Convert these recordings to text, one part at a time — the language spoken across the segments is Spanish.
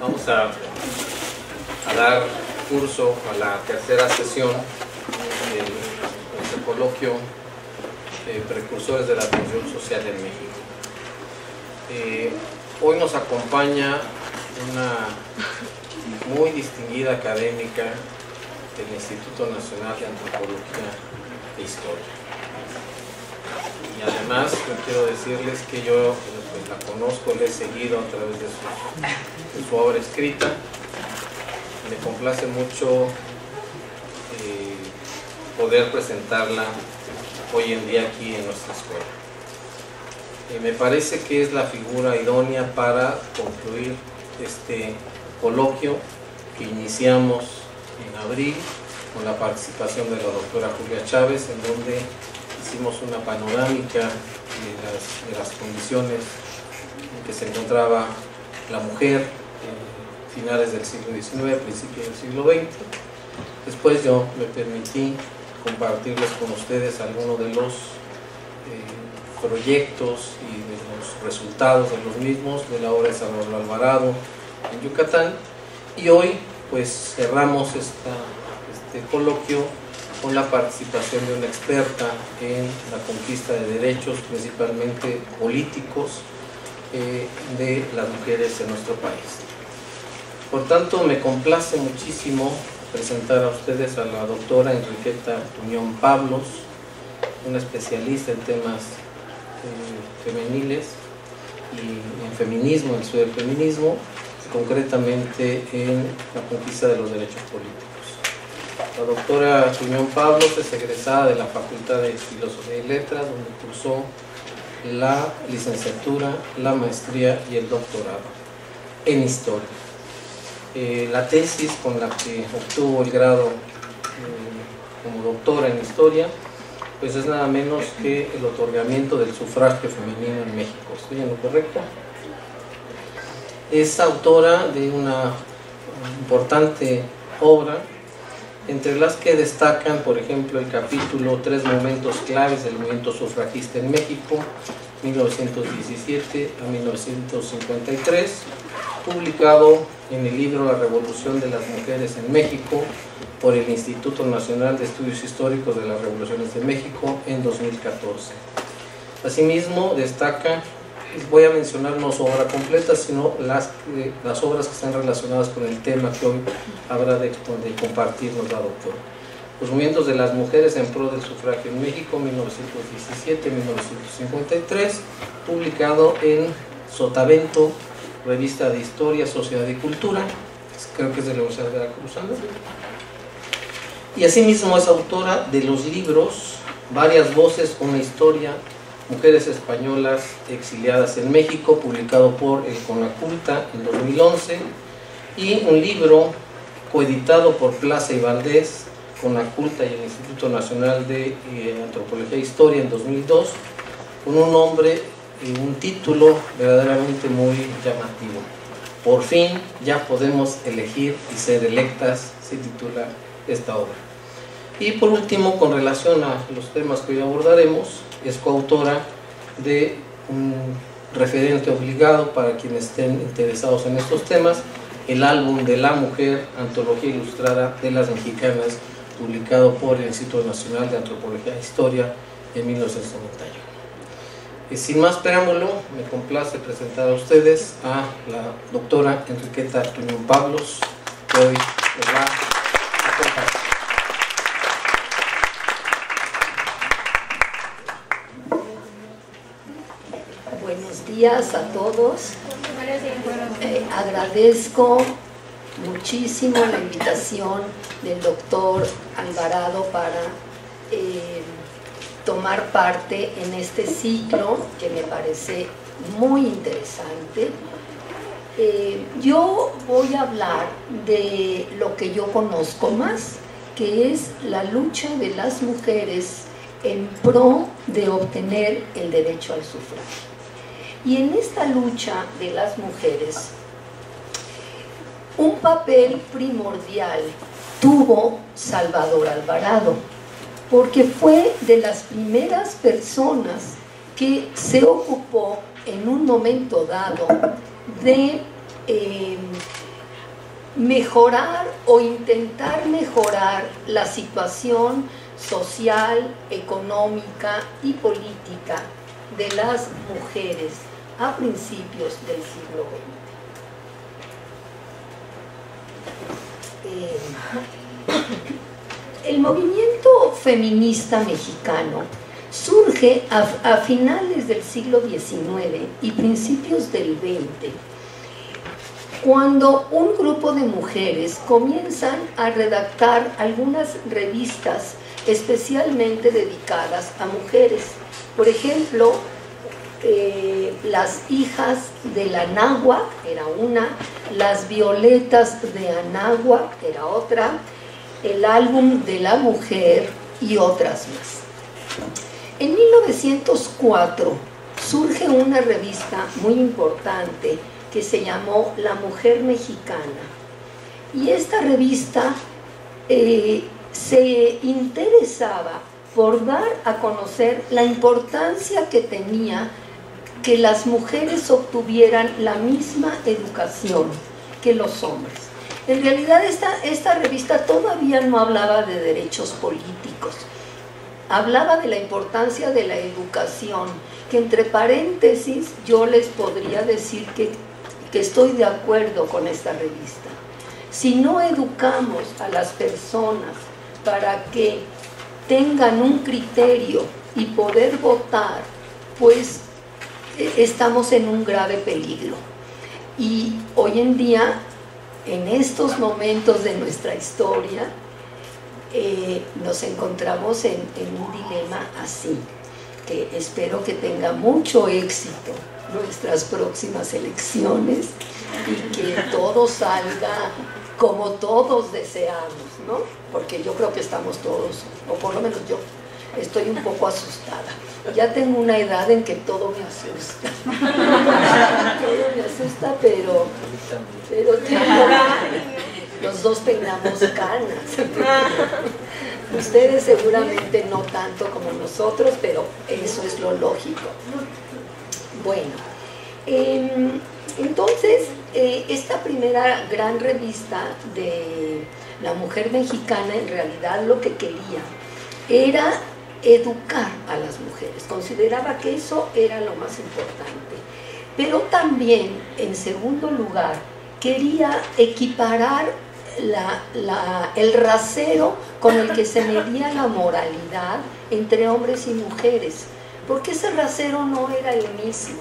Vamos a, dar curso a la tercera sesión del este coloquio de precursores de la atención social en México. Eh, hoy nos acompaña una muy distinguida académica del Instituto Nacional de Antropología e Historia. Y además quiero decirles que yo pues, la conozco, la he seguido a través de su, obra escrita. Me complace mucho eh, poder presentarla hoy en día aquí en nuestra escuela. Me parece que es la figura idónea para concluir este coloquio que iniciamos en abril con la participación de la doctora Julia Chávez, en donde hicimos una panorámica de las, de las condiciones en que se encontraba la mujer en finales del siglo XIX, principios del siglo XX. Después yo me permití compartirles con ustedes algunos de los eh, proyectos y de los resultados de los mismos de la obra de Salvador Alvarado en Yucatán y hoy pues cerramos esta, este coloquio con la participación de una experta en la conquista de derechos, principalmente políticos, eh, de las mujeres en nuestro país. Por tanto, me complace muchísimo presentar a ustedes a la doctora Enriqueta Tuñón Pablos, una especialista en temas eh, femeniles y en feminismo, en su feminismo, concretamente en la conquista de los derechos políticos. La doctora Tuñón Pablos es egresada de la Facultad de Filosofía y Letras, donde cursó la licenciatura, la maestría y el doctorado en Historia. Eh, la tesis con la que obtuvo el grado eh, como doctora en Historia, pues es nada menos que el otorgamiento del sufragio femenino en México. ¿Estoy en lo correcto? Es autora de una importante obra entre las que destacan, por ejemplo, el capítulo Tres momentos claves del movimiento sufragista en México, 1917 a 1953, publicado en el libro La Revolución de las Mujeres en México por el Instituto Nacional de Estudios Históricos de las Revoluciones de México en 2014. Asimismo, destaca, voy a mencionar no su obra completa, sino las, eh, las obras que están relacionadas con el tema que hoy habrá de, de compartirnos la doctora. Los movimientos de las mujeres en pro del sufragio en México, 1917-1953, publicado en Sotavento, revista de Historia, Sociedad y Cultura, creo que es de la Universidad de Veracruzana. Y asimismo es autora de los libros Varias Voces, una historia, Mujeres Españolas Exiliadas en México, publicado por el Conaculta en 2011, y un libro coeditado por Plaza y Valdés, Conaculta y el Instituto Nacional de eh, Antropología e Historia en 2002, con un nombre un título verdaderamente muy llamativo. Por fin ya podemos elegir y ser electas, se titula esta obra. Y por último, con relación a los temas que hoy abordaremos, es coautora de un referente obligado para quienes estén interesados en estos temas, el álbum de la mujer, Antología Ilustrada de las Mexicanas, publicado por el Instituto Nacional de Antropología e Historia en 1991. Y sin más preámbulo, me complace presentar a ustedes a la doctora Enriqueta Tuñón Pablos, hoy va a compartir. Días a todos. Eh, agradezco muchísimo la invitación del doctor Alvarado para eh, tomar parte en este ciclo que me parece muy interesante. Eh, yo voy a hablar de lo que yo conozco más, que es la lucha de las mujeres en pro de obtener el derecho al sufragio. Y en esta lucha de las mujeres, un papel primordial tuvo Salvador Alvarado porque fue de las primeras personas que se ocupó en un momento dado de eh, mejorar o intentar mejorar la situación social, económica y política de las mujeres a principios del siglo XX. Eh, el movimiento feminista mexicano surge a, finales del siglo XIX y principios del XX, cuando un grupo de mujeres comienzan a redactar algunas revistas especialmente dedicadas a mujeres. Por ejemplo, eh, Las hijas de la era una, Las violetas de Anáhuac era otra, el álbum de la mujer y otras más. En 1904 surge una revista muy importante que se llamó La Mujer Mexicana. Y esta revista eh, se interesaba por dar a conocer la importancia que tenía que las mujeres obtuvieran la misma educación que los hombres. En realidad esta, esta revista todavía no hablaba de derechos políticos, hablaba de la importancia de la educación, que entre paréntesis yo les podría decir que, que estoy de acuerdo con esta revista. Si no educamos a las personas para que tengan un criterio y poder votar, pues estamos en un grave peligro. Y hoy en día en estos momentos de nuestra historia eh, nos encontramos en, un dilema así, que espero que tenga mucho éxito nuestras próximas elecciones y que todo salga como todos deseamos, ¿no? Porque yo creo que estamos todos, o por lo menos yo, estoy un poco asustada. Ya tengo una edad en que todo me asusta. todo me asusta, pero, pero los dos peinamos canas. Ustedes seguramente no tanto como nosotros, pero eso es lo lógico. Bueno, em, entonces, eh, esta primera gran revista de la mujer mexicana en realidad lo que quería era educar a las mujeres, consideraba que eso era lo más importante. Pero también, en segundo lugar, quería equiparar el rasero con el que se medía la moralidad entre hombres y mujeres, porque ese rasero no era el mismo.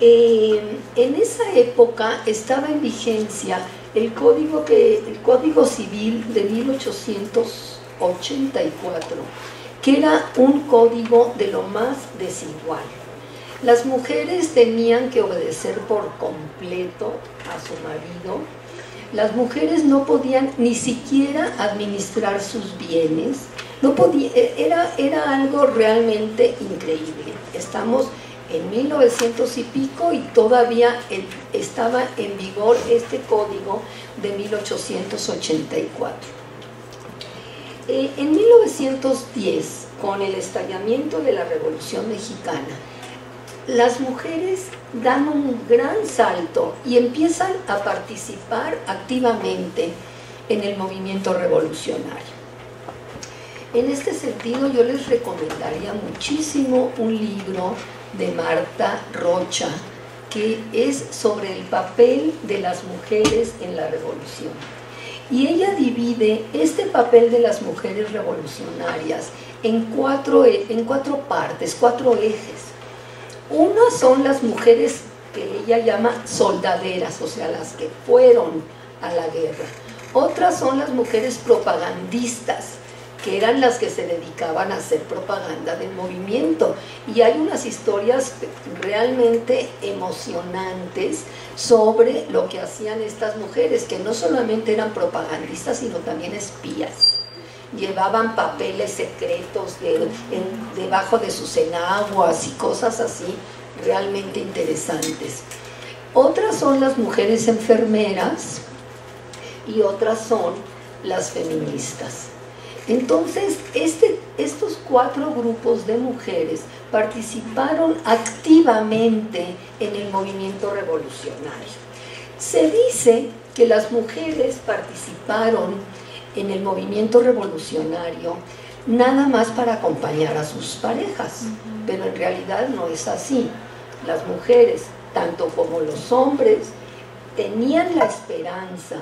Eh, en esa época estaba en vigencia el código, que, el código civil de 1884 que era un código de lo más desigual. Las mujeres tenían que obedecer por completo a su marido. Las mujeres no podían ni siquiera administrar sus bienes. No podía, e, era, era algo realmente increíble. Estamos en 1900 y pico y todavía estaba en vigor este código de 1884. Eh, en 1910, con el estallamiento de la Revolución Mexicana, las mujeres dan un gran salto y empiezan a participar activamente en el movimiento revolucionario. En este sentido yo les recomendaría muchísimo un libro de Marta Rocha que es sobre el papel de las mujeres en la revolución. Y ella divide este papel de las mujeres revolucionarias en cuatro, en cuatro partes, cuatro ejes. Una son las mujeres que ella llama soldaderas, o sea, las que fueron a la guerra. Otras son las mujeres propagandistas, que eran las que se dedicaban a hacer propaganda del movimiento. Y hay unas historias realmente emocionantes sobre lo que hacían estas mujeres, que no solamente eran propagandistas, sino también espías. Llevaban papeles secretos debajo de sus enaguas y cosas así realmente interesantes. Otras son las mujeres enfermeras y otras son las feministas. Entonces, este, estos cuatro grupos de mujeres participaron activamente en el movimiento revolucionario. Se dice que las mujeres participaron en el movimiento revolucionario nada más para acompañar a sus parejas, pero en realidad no es así. Las mujeres, tanto como los hombres, tenían la esperanza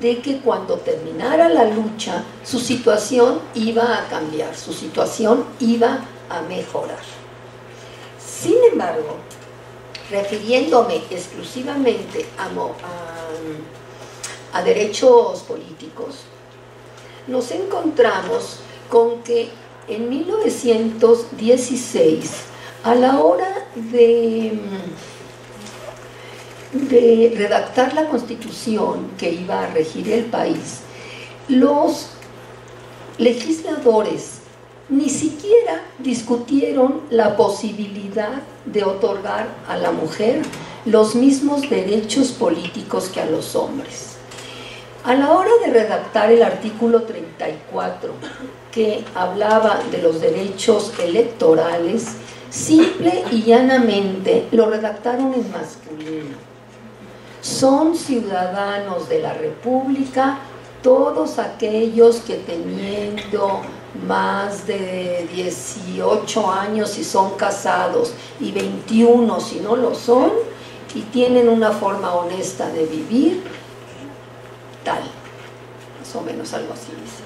de que cuando terminara la lucha su situación iba a cambiar, su situación iba a mejorar. Sin embargo, refiriéndome exclusivamente a, a, derechos políticos, nos encontramos con que en 1916, a la hora de de redactar la constitución que iba a regir el país, los legisladores ni siquiera discutieron la posibilidad de otorgar a la mujer los mismos derechos políticos que a los hombres. A la hora de redactar el artículo 34, que hablaba de los derechos electorales, simple y llanamente lo redactaron en masculino son ciudadanos de la República todos aquellos que teniendo más de 18 años si son casados y 21 si no lo son y tienen una forma honesta de vivir, tal, más o menos algo así dice.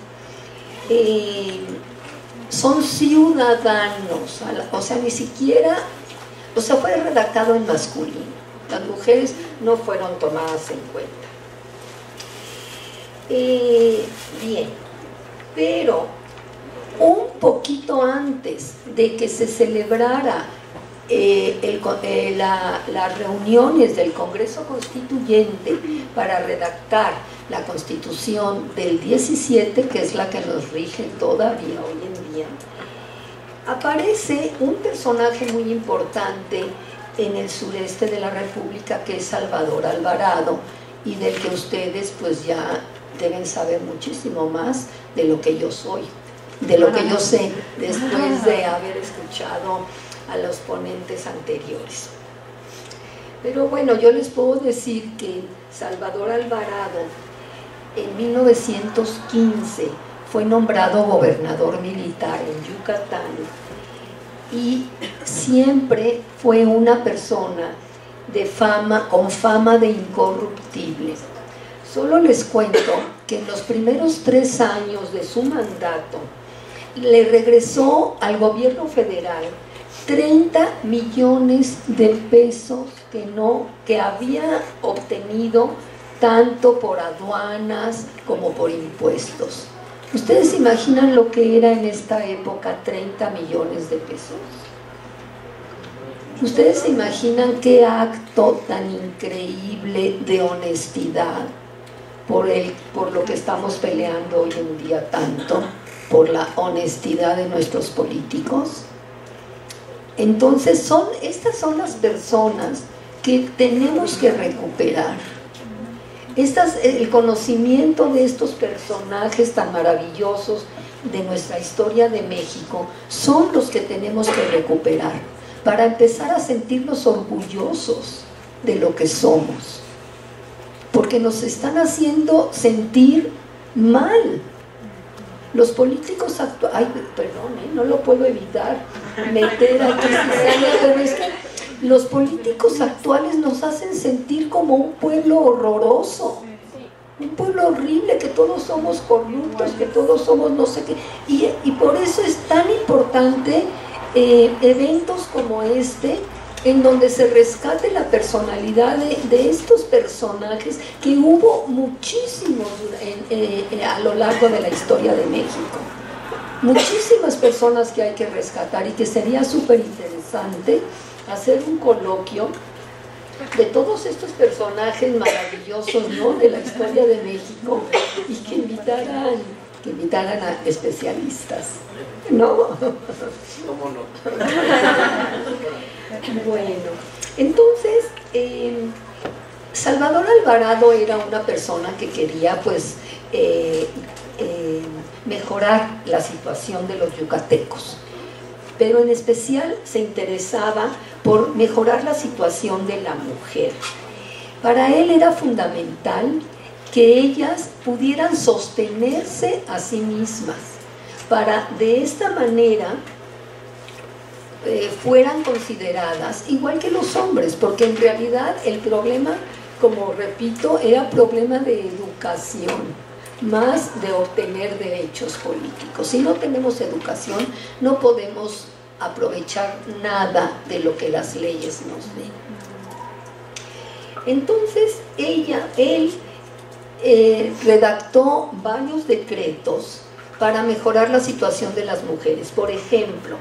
Eh, son ciudadanos, o sea, ni siquiera, o sea, fue redactado en masculino las mujeres no fueron tomadas en cuenta. Eh, bien, pero un poquito antes de que se celebrara eh, eh, las reuniones del Congreso Constituyente para redactar la Constitución del 17, que es la que nos rige todavía hoy en día, aparece un personaje muy importante en el sureste de la República, que es Salvador Alvarado, y del que ustedes pues ya deben saber muchísimo más de lo que yo soy, de lo que yo sé, después de haber escuchado a los ponentes anteriores. Pero bueno, yo les puedo decir que Salvador Alvarado en 1915 fue nombrado gobernador militar en Yucatán y siempre fue una persona de fama, con fama de incorruptible. Solo les cuento que en los primeros tres años de su mandato le regresó al gobierno federal 30 millones de pesos que, no, que había obtenido tanto por aduanas como por impuestos. ¿Ustedes imaginan lo que era en esta época 30 millones de pesos? ¿Ustedes se imaginan qué acto tan increíble de honestidad por, el, por lo que estamos peleando hoy en día tanto, por la honestidad de nuestros políticos? Entonces, son, estas son las personas que tenemos que recuperar el conocimiento de estos personajes tan maravillosos de nuestra historia de México son los que tenemos que recuperar para empezar a sentirnos orgullosos de lo que somos. Porque nos están haciendo sentir mal. Los políticos actuales, ay, perdón, ¿eh? no lo puedo evitar, meter aquí, pero es que los políticos actuales nos hacen sentir como un pueblo horroroso, un pueblo horrible, que todos somos corruptos, que todos somos no sé qué. Y, por eso es tan importante eh, eventos como este, en donde se rescate la personalidad de, estos personajes, que hubo muchísimos eh, a lo largo de la historia de México. Muchísimas personas que hay que rescatar y que sería súper interesante hacer un coloquio de todos estos personajes maravillosos ¿no? de la historia de México y que invitaran, que invitaran a especialistas. ¿No? ¿Cómo no? bueno, entonces, em, Salvador Alvarado era una persona que quería pues eh, em, mejorar la situación de los yucatecos pero en especial se interesaba por mejorar la situación de la mujer. Para él era fundamental que ellas pudieran sostenerse a sí mismas, para de esta manera eh, fueran consideradas igual que los hombres, porque en realidad el problema, como repito, era problema de educación más de obtener derechos políticos. Si no tenemos educación, no podemos aprovechar nada de lo que las leyes nos den. Entonces, ella, él, eh, redactó varios decretos para mejorar la situación de las mujeres. Por ejemplo,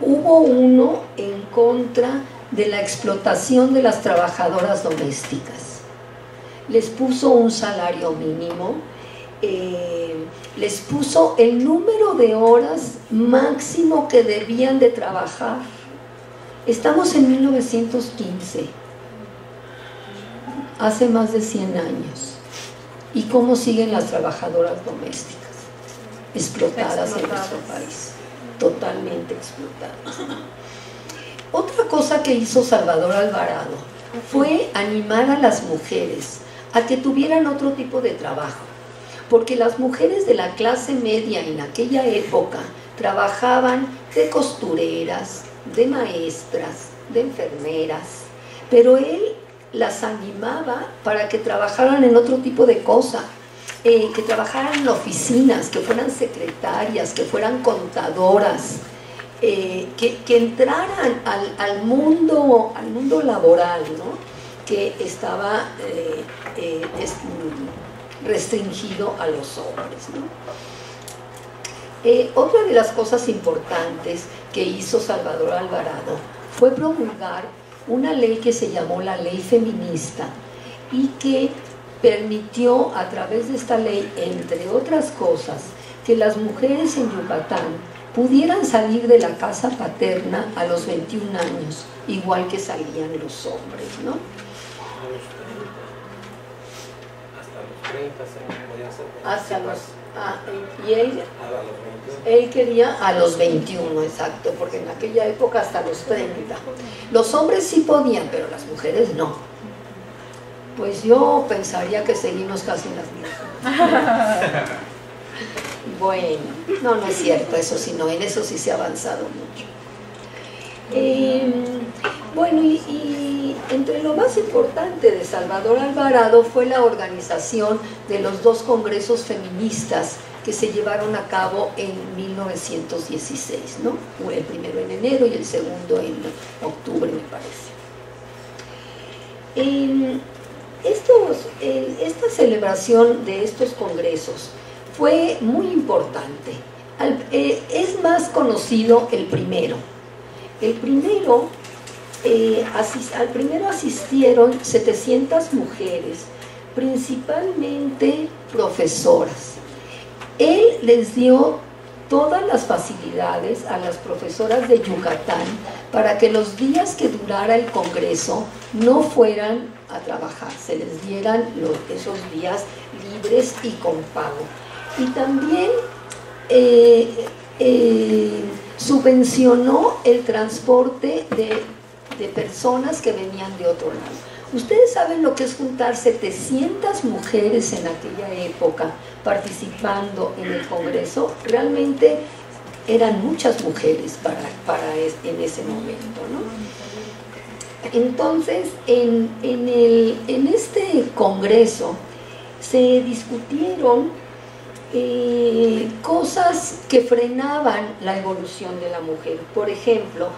hubo uno en contra de la explotación de las trabajadoras domésticas. Les puso un salario mínimo, eh, les puso el número de horas máximo que debían de trabajar. Estamos en 1915, hace más de 100 años. ¿Y cómo siguen las trabajadoras domésticas? Explotadas, en nuestro país, totalmente explotadas. Otra cosa que hizo Salvador Alvarado fue animar a las mujeres a que tuvieran otro tipo de trabajo porque las mujeres de la clase media en aquella época trabajaban de costureras, de maestras, de enfermeras, pero él las animaba para que trabajaran en otro tipo de cosa, eh, que trabajaran en oficinas, que fueran secretarias, que fueran contadoras, eh, que, entraran al, mundo, al mundo laboral, que estaba eh, restringido a los hombres. Eh, otra de las cosas importantes que hizo Salvador Alvarado fue promulgar una ley que se llamó la ley feminista y que permitió a través de esta ley, entre otras cosas, que las mujeres en Yucatán pudieran salir de la casa paterna a los 21 años, igual que salían los hombres, ¿no? Hasta los, ah, y él, él quería a los 21, exacto, porque en aquella época hasta los 30. Los hombres sí podían, pero las mujeres no. Pues yo pensaría que seguimos casi las mismas. bueno, no, no es cierto, eso sí, no, en eso sí se ha avanzado mucho. Em, bueno, y, entre lo más importante de Salvador Alvarado fue la organización de los dos congresos feministas que se llevaron a cabo en 1916, ¿no? El primero en enero y el segundo en octubre, me parece. Em, esta celebración de estos congresos fue muy importante. Eh, es más conocido el primero, el primero, eh, al primero asistieron 700 mujeres, principalmente profesoras. Él les dio todas las facilidades a las profesoras de Yucatán para que los días que durara el Congreso no fueran a trabajar, se les dieran esos días libres y con pago. Y también eh, eh, subvencionó el transporte de, personas que venían de otro lado. Ustedes saben lo que es juntar 700 mujeres en aquella época participando en el Congreso. Realmente eran muchas mujeres para, para en ese momento. ¿no? Entonces, en, el, en este Congreso se discutieron eh, cosas que frenaban la evolución de la mujer. Por ejemplo,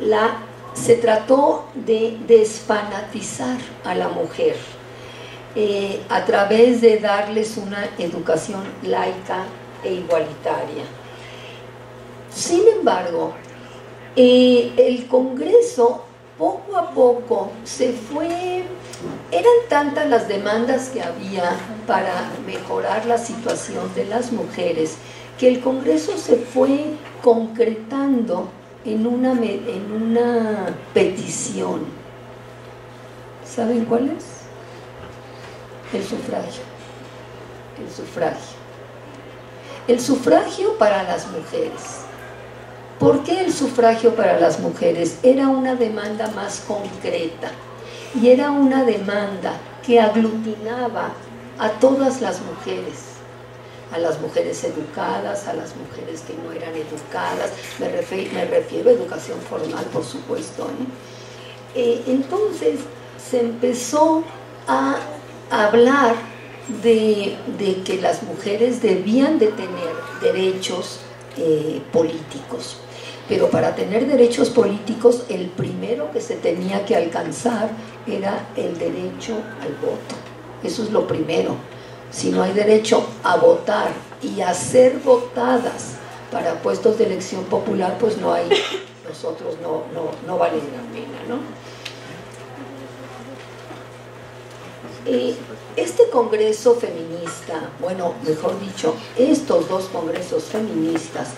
la, se trató de desfanatizar a la mujer eh, a través de darles una educación laica e igualitaria. Sin embargo, eh, el Congreso poco a poco se fue eran tantas las demandas que había para mejorar la situación de las mujeres que el Congreso se fue concretando en una, en una petición. ¿Saben cuál es? El sufragio. El sufragio. El sufragio para las mujeres. ¿Por qué el sufragio para las mujeres? Era una demanda más concreta y era una demanda que aglutinaba a todas las mujeres, a las mujeres educadas, a las mujeres que no eran educadas, me, refiero, a educación formal, por supuesto. ¿eh? Entonces se empezó a hablar de, que las mujeres debían de tener derechos eh, políticos. Pero para tener derechos políticos, el primero que se tenía que alcanzar era el derecho al voto. Eso es lo primero. Si no hay derecho a votar y a ser votadas para puestos de elección popular, pues no hay, nosotros no, no, no valen la pena, ¿no? Eh, este congreso feminista, bueno, mejor dicho, estos dos congresos feministas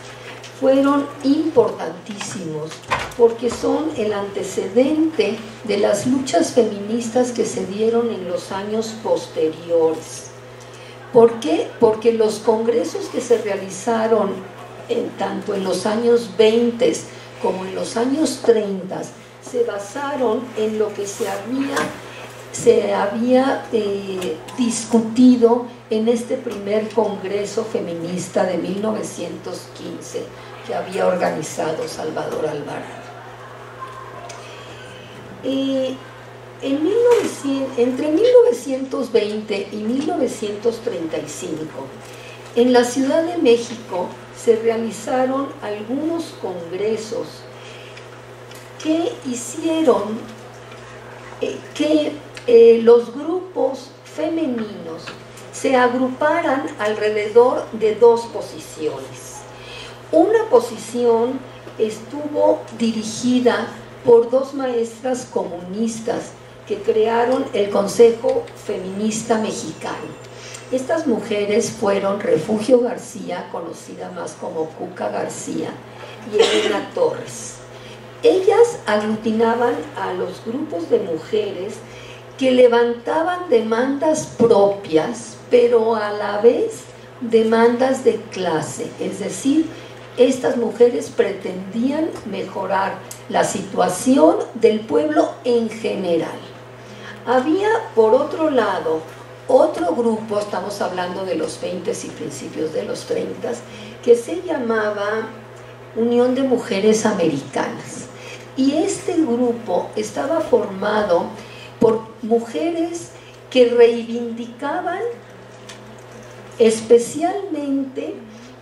fueron importantísimos porque son el antecedente de las luchas feministas que se dieron en los años posteriores. ¿Por qué? Porque los congresos que se realizaron tanto en los años 20 como en los años 30 se basaron en lo que se había, se había eh, discutido en este primer Congreso Feminista de 1915 que había organizado Salvador Alvarado. En entre 1920 y 1935, en la Ciudad de México se realizaron algunos congresos que hicieron eh, que eh, los grupos femeninos se agruparan alrededor de dos posiciones. Una posición estuvo dirigida por dos maestras comunistas que crearon el Consejo Feminista Mexicano. Estas mujeres fueron Refugio García, conocida más como Cuca García, y Elena Torres. Ellas aglutinaban a los grupos de mujeres que levantaban demandas propias, pero a la vez demandas de clase, es decir, estas mujeres pretendían mejorar la situación del pueblo en general. Había, por otro lado, otro grupo, estamos hablando de los 20 y principios de los 30, que se llamaba Unión de Mujeres Americanas. Y este grupo estaba formado por mujeres que reivindicaban especialmente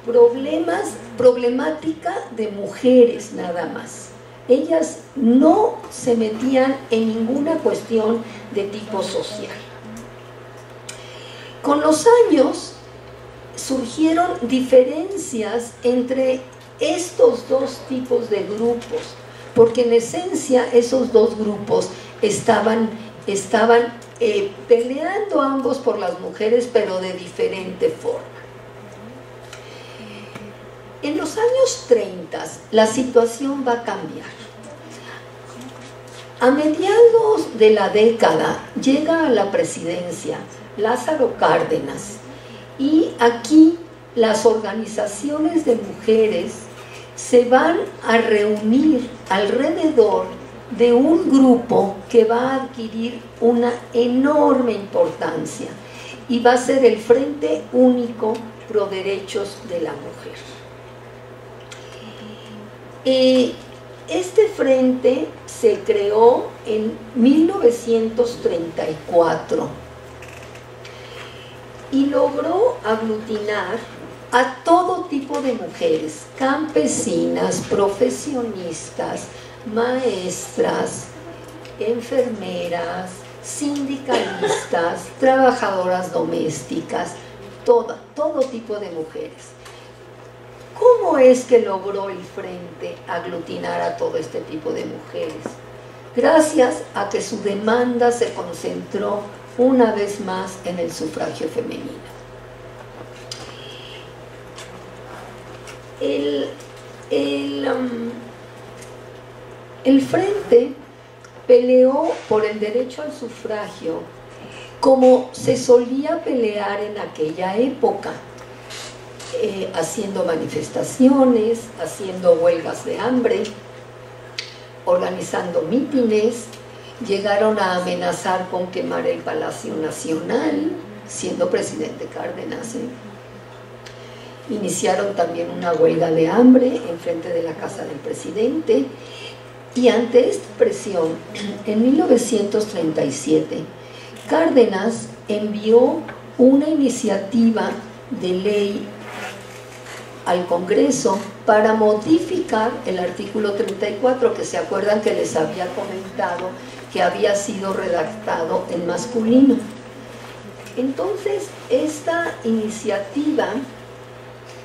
problemas, problemática de mujeres nada más. Ellas no se metían en ninguna cuestión de tipo social. Con los años surgieron diferencias entre estos dos tipos de grupos, porque en esencia esos dos grupos estaban, estaban eh, peleando ambos por las mujeres, pero de diferente forma. En los años 30 la situación va a cambiar. A mediados de la década llega a la presidencia Lázaro Cárdenas y aquí las organizaciones de mujeres se van a reunir alrededor de un grupo que va a adquirir una enorme importancia y va a ser el Frente Único Pro Derechos de la Mujer. Y este frente se creó en 1934 y logró aglutinar a todo tipo de mujeres, campesinas, profesionistas, maestras, enfermeras, sindicalistas, trabajadoras domésticas, todo, todo tipo de mujeres. ¿Cómo es que logró el frente aglutinar a todo este tipo de mujeres? Gracias a que su demanda se concentró una vez más en el sufragio femenino. El, um, el frente peleó por el derecho al sufragio como se solía pelear en aquella época eh, haciendo manifestaciones, haciendo huelgas de hambre, organizando mítines llegaron a amenazar con quemar el Palacio Nacional, siendo presidente Cárdenas. ¿eh? Iniciaron también una huelga de hambre en frente de la casa del presidente y ante esta presión, en 1937, Cárdenas envió una iniciativa de ley al Congreso para modificar el artículo 34, que se acuerdan que les había comentado que había sido redactado en masculino. Entonces, esta iniciativa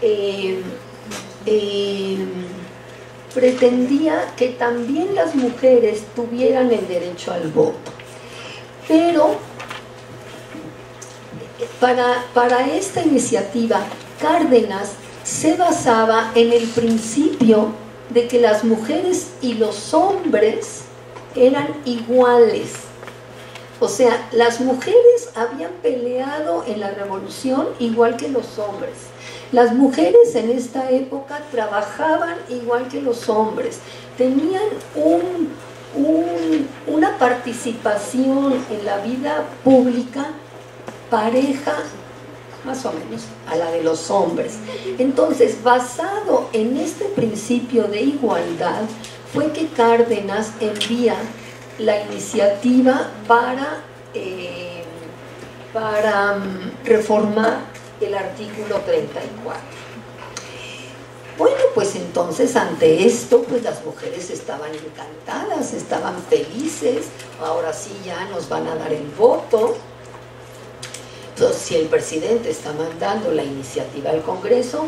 eh, eh, pretendía que también las mujeres tuvieran el derecho al voto. Pero para, para esta iniciativa, Cárdenas se basaba en el principio de que las mujeres y los hombres eran iguales. O sea, las mujeres habían peleado en la revolución igual que los hombres. Las mujeres en esta época trabajaban igual que los hombres, tenían una participación en la vida pública pareja más o menos a la de los hombres. Entonces, basado en este principio de igualdad, fue que Cárdenas envía la iniciativa para, eh, para mm, reformar el artículo 34. Bueno, pues entonces ante esto, pues las mujeres estaban encantadas, estaban felices, ahora sí ya nos van a dar el voto. Entonces, si el presidente está mandando la iniciativa al Congreso,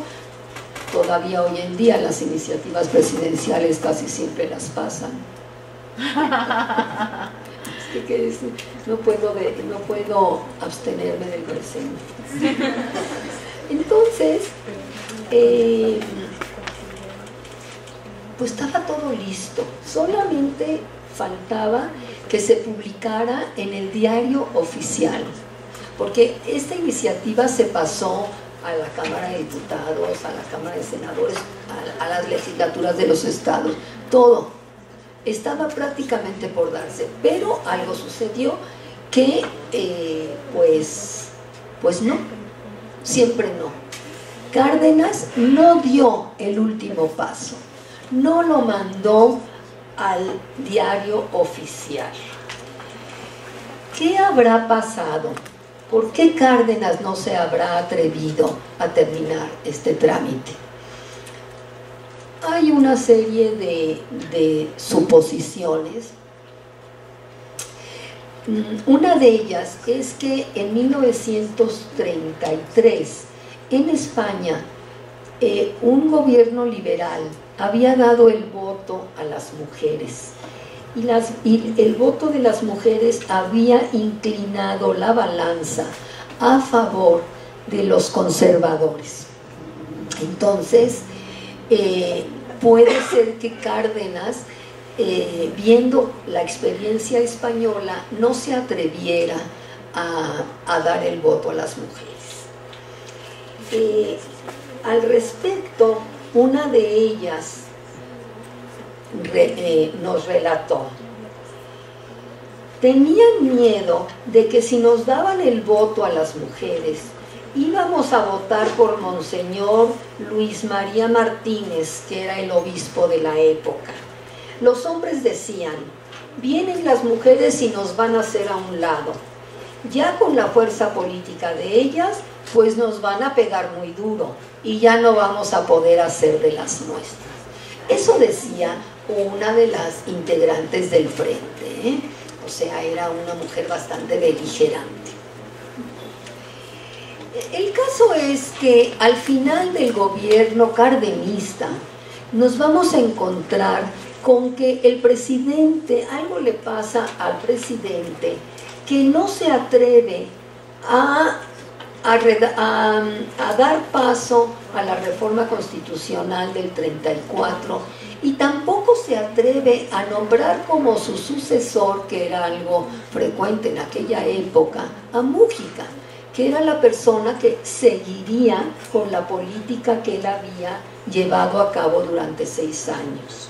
todavía hoy en día las iniciativas presidenciales casi siempre las pasan. es que, no, puedo no puedo abstenerme del presente. Entonces, eh, pues estaba todo listo, solamente faltaba que se publicara en el diario oficial, porque esta iniciativa se pasó a la Cámara de Diputados, a la Cámara de Senadores, a, las legislaturas de los estados, todo. Estaba prácticamente por darse, pero algo sucedió que eh, pues, pues no, siempre no. Cárdenas no dio el último paso, no lo mandó al diario oficial. ¿Qué habrá pasado? ¿Por qué Cárdenas no se habrá atrevido a terminar este trámite? Hay una serie de, suposiciones. Mm, una de ellas es que en 1933 en España eh, un gobierno liberal había dado el voto a las mujeres y, el voto de las mujeres había inclinado la balanza a favor de los conservadores. Entonces, eh, puede ser que Cárdenas, eh, viendo la experiencia española, no se atreviera a, dar el voto a las mujeres. Eh, al respecto, una de ellas nos relató. Tenían miedo de que si nos daban el voto a las mujeres, íbamos a votar por Monseñor Luis María Martínez, que era el obispo de la época. Los hombres decían, vienen las mujeres y nos van a hacer a un lado. Ya con la fuerza política de ellas, pues nos van a pegar muy duro y ya no vamos a poder hacer de las nuestras. Eso decía una de las integrantes del frente, ¿eh? o sea, era una mujer bastante beligerante. El caso es que al final del gobierno cardenista nos vamos a encontrar con que el presidente, algo le pasa al presidente, que no se atreve a, a, dar paso a la reforma constitucional del 34 y tampoco se atreve a nombrar como su sucesor, que era algo frecuente en aquella época, a Mújica, que era la persona que seguiría con la política que él había llevado a cabo durante seis años.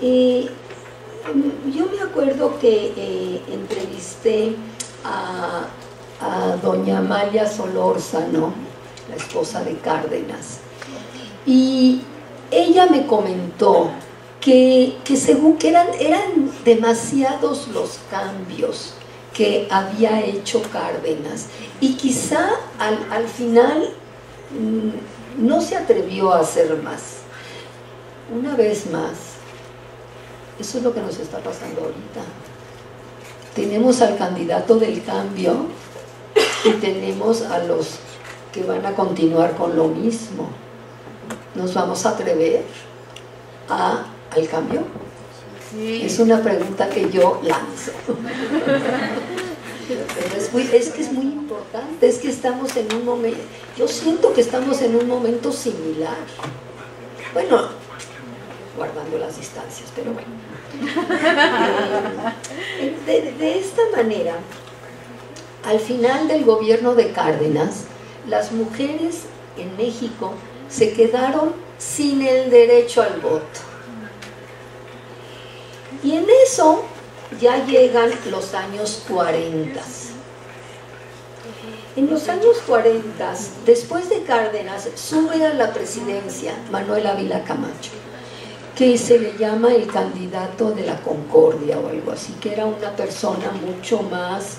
Y yo me acuerdo que eh, entrevisté a, a, doña Amalia Solórzano, la esposa de Cárdenas, y ella me comentó que, según que eran, eran demasiados los cambios que había hecho Cárdenas y quizá al, al final mm, no se atrevió a hacer más. Una vez más, eso es lo que nos está pasando ahorita. Tenemos al candidato del cambio y tenemos a los que van a continuar con lo mismo. ¿Nos vamos a atrever a, al cambio? Es una pregunta que yo lanzo. Pero es, es, que es muy importante, es que estamos en un momento, yo siento que estamos en un momento similar. Bueno, guardando las distancias, pero bueno. Eh, de, esta manera, al final del gobierno de Cárdenas, las mujeres en México se quedaron sin el derecho al voto. Y en eso ya llegan los años 40. En los años 40, después de Cárdenas, sube a la presidencia Manuel Ávila Camacho que se le llama el candidato de la concordia o algo así, que era una persona mucho más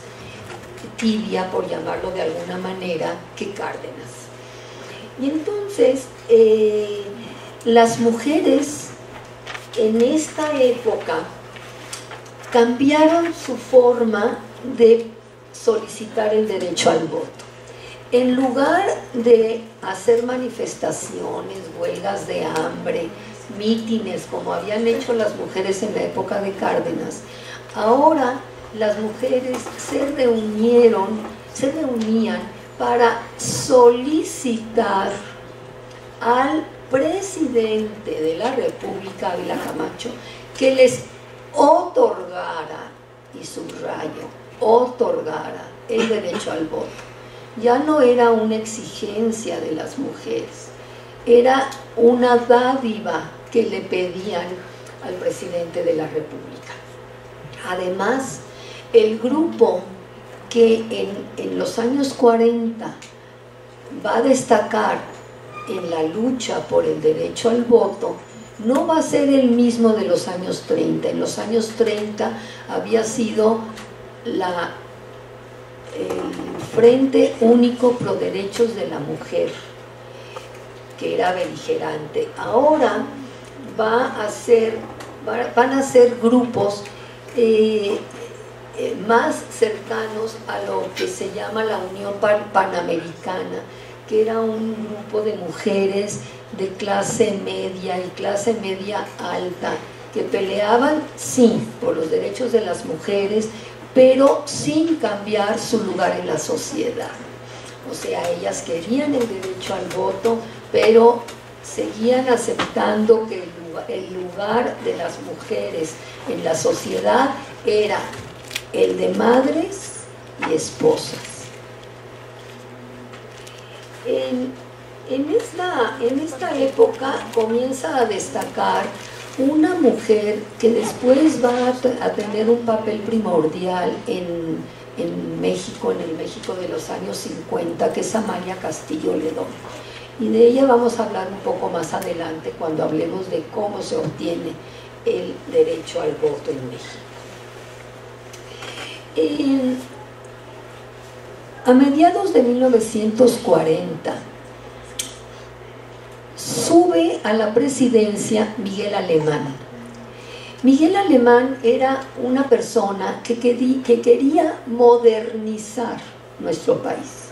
tibia, por llamarlo de alguna manera, que Cárdenas. Y entonces, eh, las mujeres en esta época cambiaron su forma de solicitar el derecho al voto. En lugar de hacer manifestaciones, huelgas de hambre, mítines como habían hecho las mujeres en la época de Cárdenas. Ahora las mujeres se reunieron, se reunían para solicitar al presidente de la República, Ávila Camacho, que les otorgara, y subrayo, otorgara el derecho al voto. Ya no era una exigencia de las mujeres, era una dádiva que le pedían al presidente de la República. Además, el grupo que en, los años 40 va a destacar en la lucha por el derecho al voto, no va a ser el mismo de los años 30. En los años 30 había sido la, el Frente Único Pro Derechos de la Mujer, que era beligerante. Ahora va a ser, van a ser grupos eh, eh, más cercanos a lo que se llama la Unión Panamericana, que era un grupo de mujeres de clase media y clase media alta, que peleaban, sí, por los derechos de las mujeres, pero sin cambiar su lugar en la sociedad. O sea, ellas querían el derecho al voto, pero seguían aceptando que el lugar, de las mujeres en la sociedad era el de madres y esposas. En, esta, en esta época comienza a destacar una mujer que después va a, tener un papel primordial en, en México, en el México de los años 50, que es Amalia Castillo Ledón y de ella vamos a hablar un poco más adelante cuando hablemos de cómo se obtiene el derecho al voto en México. A mediados de 1940 sube a la presidencia Miguel Alemán. Miguel Alemán era una persona que, que quería modernizar nuestro país.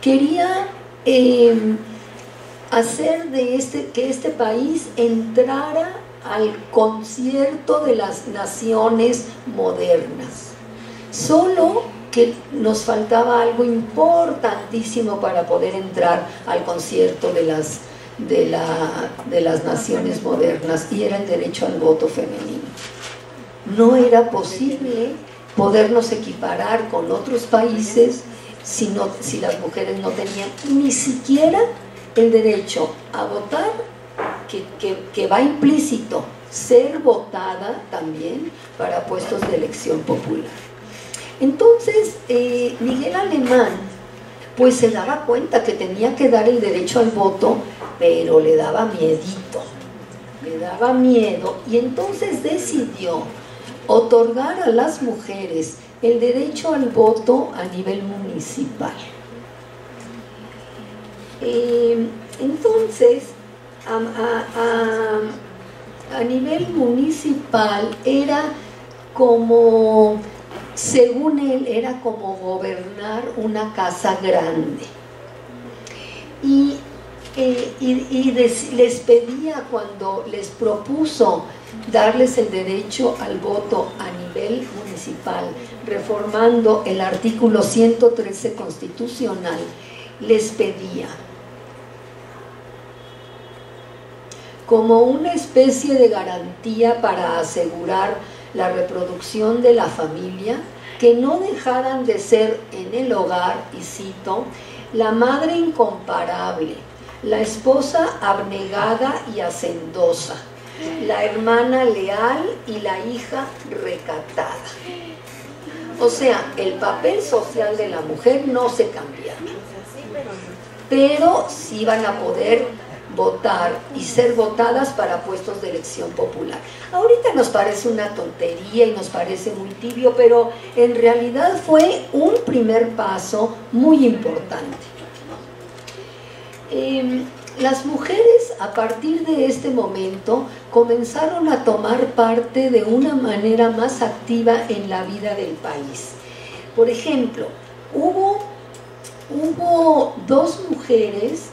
Quería eh, hacer de este, que este país entrara al concierto de las naciones modernas. Solo que nos faltaba algo importantísimo para poder entrar al concierto de las, de, la, de las naciones modernas y era el derecho al voto femenino. No era posible podernos equiparar con otros países si, si las mujeres no tenían ni siquiera el derecho a votar que, va implícito ser votada también para puestos de elección popular. Entonces, eh, Miguel Alemán, pues se daba cuenta que tenía que dar el derecho al voto, pero le daba miedito, le daba miedo, y entonces decidió otorgar a las mujeres el derecho al voto a nivel municipal. Eh, entonces, a, nivel municipal era como, según él, era como gobernar una casa grande. Y, eh, les pedía cuando les propuso darles el derecho al voto a nivel municipal, reformando el artículo 113 constitucional, les pedía como una especie de garantía para asegurar la reproducción de la familia, que no dejaran de ser en el hogar, y cito, la madre incomparable, la esposa abnegada y hacendosa, la hermana leal y la hija recatada. O sea, el papel social de la mujer no se cambiaba, pero sí van a poder votar y ser votadas para puestos de elección popular. Ahorita nos parece una tontería y nos parece muy tibio, pero en realidad fue un primer paso muy importante. Em, las mujeres a partir de este momento comenzaron a tomar parte de una manera más activa en la vida del país. Por ejemplo, hubo, hubo dos mujeres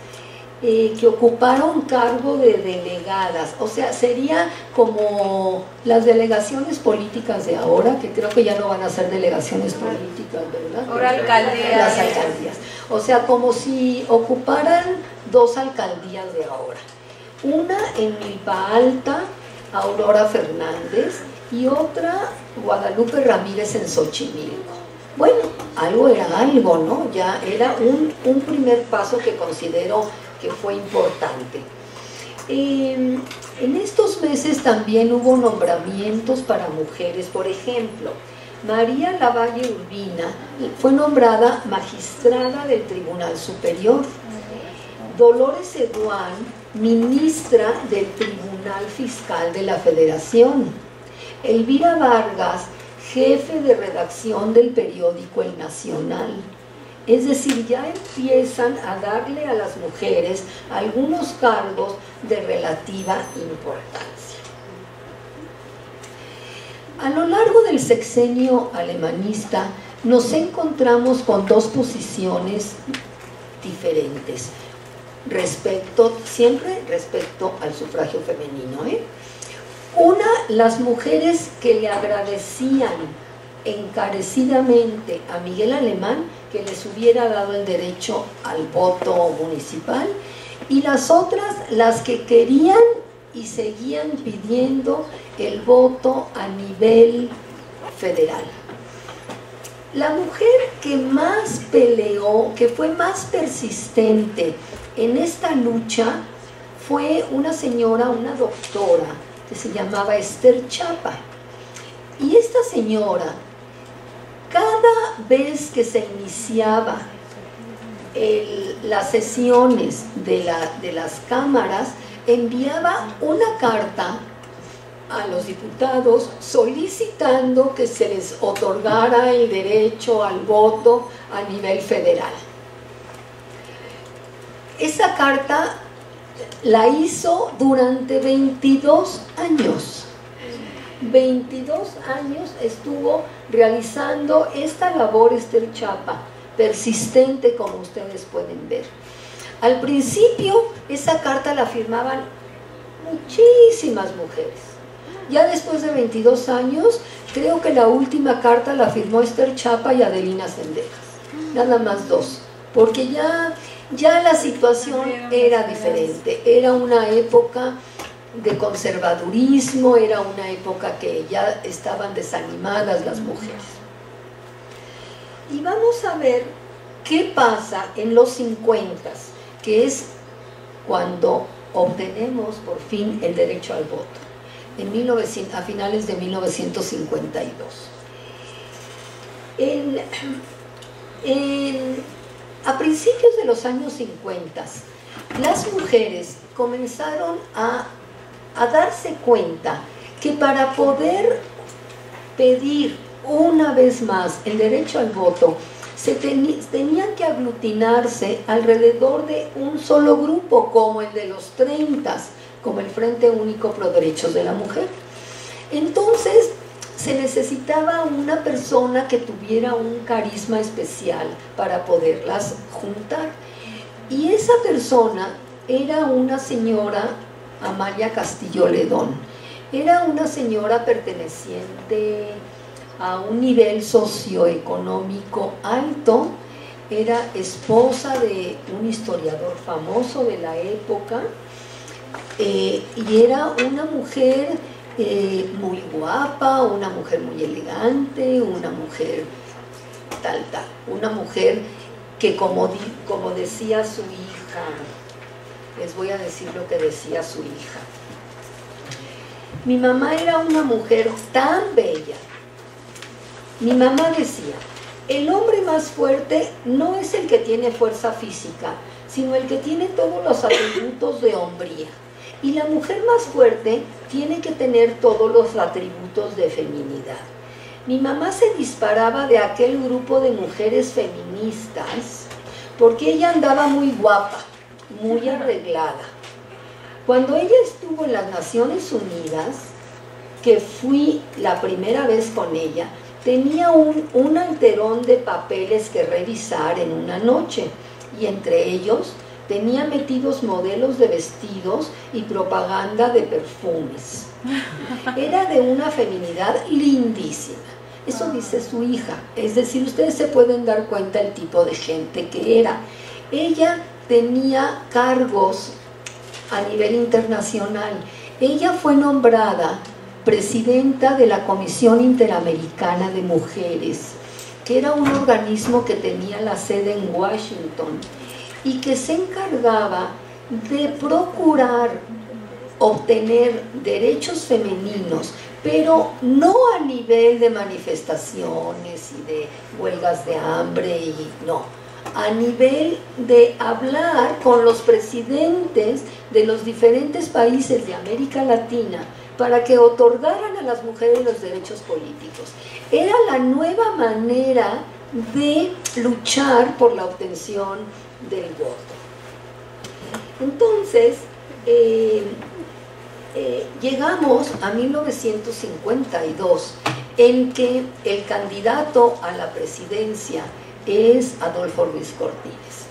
eh, que ocuparon cargo de delegadas, o sea, sería como las delegaciones políticas de ahora, que creo que ya no van a ser delegaciones políticas, ¿verdad? Ahora alcaldías. Las alcaldías. O sea, como si ocuparan dos alcaldías de ahora. Una en Milpa Alta, Aurora Fernández, y otra Guadalupe Ramírez en Xochimilco. Bueno, algo era algo, ¿no? Ya era un, un primer paso que considero que fue importante. Em, en estos meses también hubo nombramientos para mujeres, por ejemplo, María Lavalle Urbina fue nombrada magistrada del Tribunal Superior. Dolores Eduán, ministra del Tribunal Fiscal de la Federación. Elvira Vargas, jefe de redacción del periódico El Nacional. Es decir, ya empiezan a darle a las mujeres algunos cargos de relativa importancia. A lo largo del sexenio alemanista nos encontramos con dos posiciones diferentes, respecto, siempre respecto al sufragio femenino. ¿eh? Una, las mujeres que le agradecían encarecidamente a Miguel Alemán les hubiera dado el derecho al voto municipal y las otras las que querían y seguían pidiendo el voto a nivel federal. La mujer que más peleó, que fue más persistente en esta lucha, fue una señora, una doctora, que se llamaba Esther Chapa. Y esta señora cada vez que se iniciaba las sesiones de, las cámaras, enviaba una carta a los diputados solicitando que se les otorgara el derecho al voto a nivel federal. Esa carta la hizo durante 22 años. 22 años estuvo realizando esta labor Esther Chapa, persistente como ustedes pueden ver. Al principio esa carta la firmaban muchísimas mujeres. Ya después de 22 años, creo que la última carta la firmó Esther Chapa y Adelina Sendejas. Nada más dos. Porque ya, ya la situación era diferente. Era una época de conservadurismo, era una época que ya estaban desanimadas las mujeres. Y vamos a ver qué pasa en los 50, que es cuando obtenemos por fin el derecho al voto. en 1900, a finales de 1952. a principios de los años 50, las mujeres comenzaron a, a darse cuenta que para poder pedir una vez más el derecho al voto, se tenían que aglutinarse alrededor de un solo grupo, como el de los 30, como el Frente Único Pro Derechos de la Mujer. Entonces, se necesitaba una persona que tuviera un carisma especial para poderlas juntar. Y esa persona era una señora, Amalia Castillo Ledón. Era una señora perteneciente a un nivel socioeconómico alto, era esposa de un historiador famoso de la época eh, y era una mujer eh, muy guapa, una mujer muy elegante, una mujer tal, tal, una mujer que como, como decía su hija, les voy a decir lo que decía su hija. Mi mamá era una mujer tan bella, mi mamá decía, el hombre más fuerte no es el que tiene fuerza física, sino el que tiene todos los atributos de hombría. Y la mujer más fuerte tiene que tener todos los atributos de feminidad. Mi mamá se disparaba de aquel grupo de mujeres feministas porque ella andaba muy guapa, muy arreglada. Cuando ella estuvo en las Naciones Unidas, que fui la primera vez con ella, tenía un, un alterón de papeles que revisar en una noche y entre ellos tenía metidos modelos de vestidos y propaganda de perfumes. Era de una feminidad lindísima. Eso dice su hija. Es decir, ustedes se pueden dar cuenta el tipo de gente que era. Ella tenía cargos a nivel internacional. Ella fue nombrada presidenta de la Comisión Interamericana de Mujeres, que era un organismo que tenía la sede en Washington y que se encargaba de procurar obtener derechos femeninos, pero no a nivel de manifestaciones y de huelgas de hambre y no, a nivel de hablar con los presidentes de los diferentes países de América Latina para que otorgaran a las mujeres los derechos políticos. Era la nueva manera de luchar por la obtención del voto. Entonces, eh, eh, llegamos a 1952, en que el candidato a la presidencia es Adolfo Ruiz Cortines.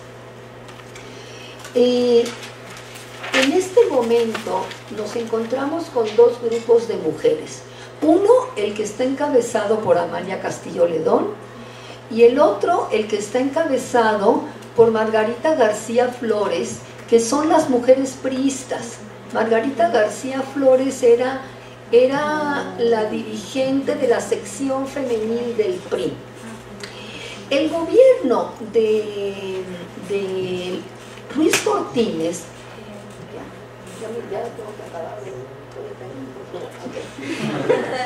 Eh, en este momento nos encontramos con dos grupos de mujeres. Uno, el que está encabezado por Amalia Castillo Ledón, y el otro, el que está encabezado por Margarita García Flores, que son las mujeres priistas. Margarita García Flores era, era la dirigente de la sección femenil del PRI. El gobierno de, de Ruiz Cortines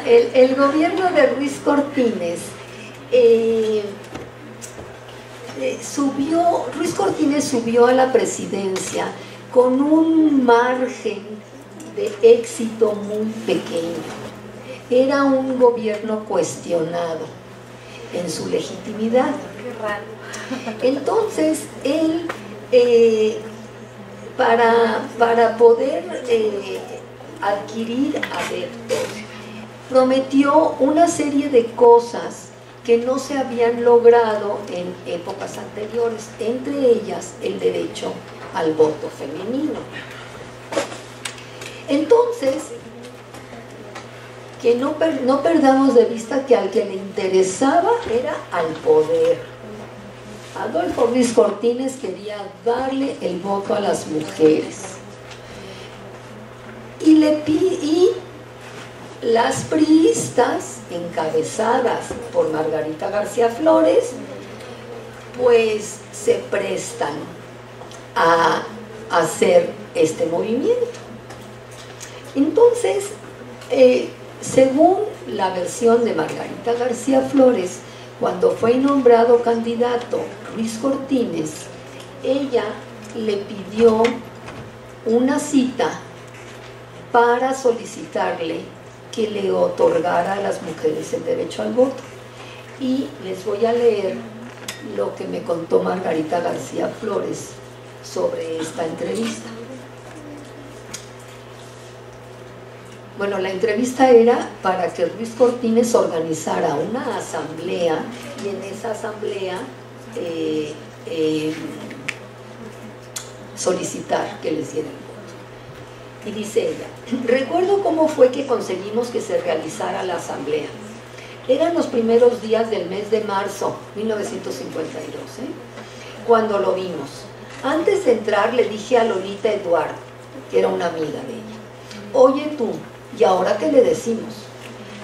el, gobierno de Ruiz Cortines eh, eh, subió, Ruiz Cortines subió a la presidencia con un margen de éxito muy pequeño. Era un gobierno cuestionado en su legitimidad. Entonces, él eh, para, poder eh, adquirir adeptos, prometió una serie de cosas que no se habían logrado en épocas anteriores, entre ellas el derecho al voto femenino. Entonces, que no, no perdamos de vista que al que le interesaba era al poder Adolfo Ruiz Cortines quería darle el voto a las mujeres. Y, le, y las priistas, encabezadas por Margarita García Flores, pues se prestan a hacer este movimiento. Entonces, eh, según la versión de Margarita García Flores, cuando fue nombrado candidato Luis Cortines, ella le pidió una cita para solicitarle que le otorgara a las mujeres el derecho al voto. Y les voy a leer lo que me contó Margarita García Flores sobre esta entrevista. Bueno, la entrevista era para que Luis Cortines organizara una asamblea y en esa asamblea eh, eh, solicitar que les dieran voto. Y dice ella, recuerdo cómo fue que conseguimos que se realizara la asamblea. Eran los primeros días del mes de marzo 1952, ¿eh? cuando lo vimos. Antes de entrar le dije a Lolita Eduardo, que era una amiga de ella, oye tú, ¿y ahora qué le decimos?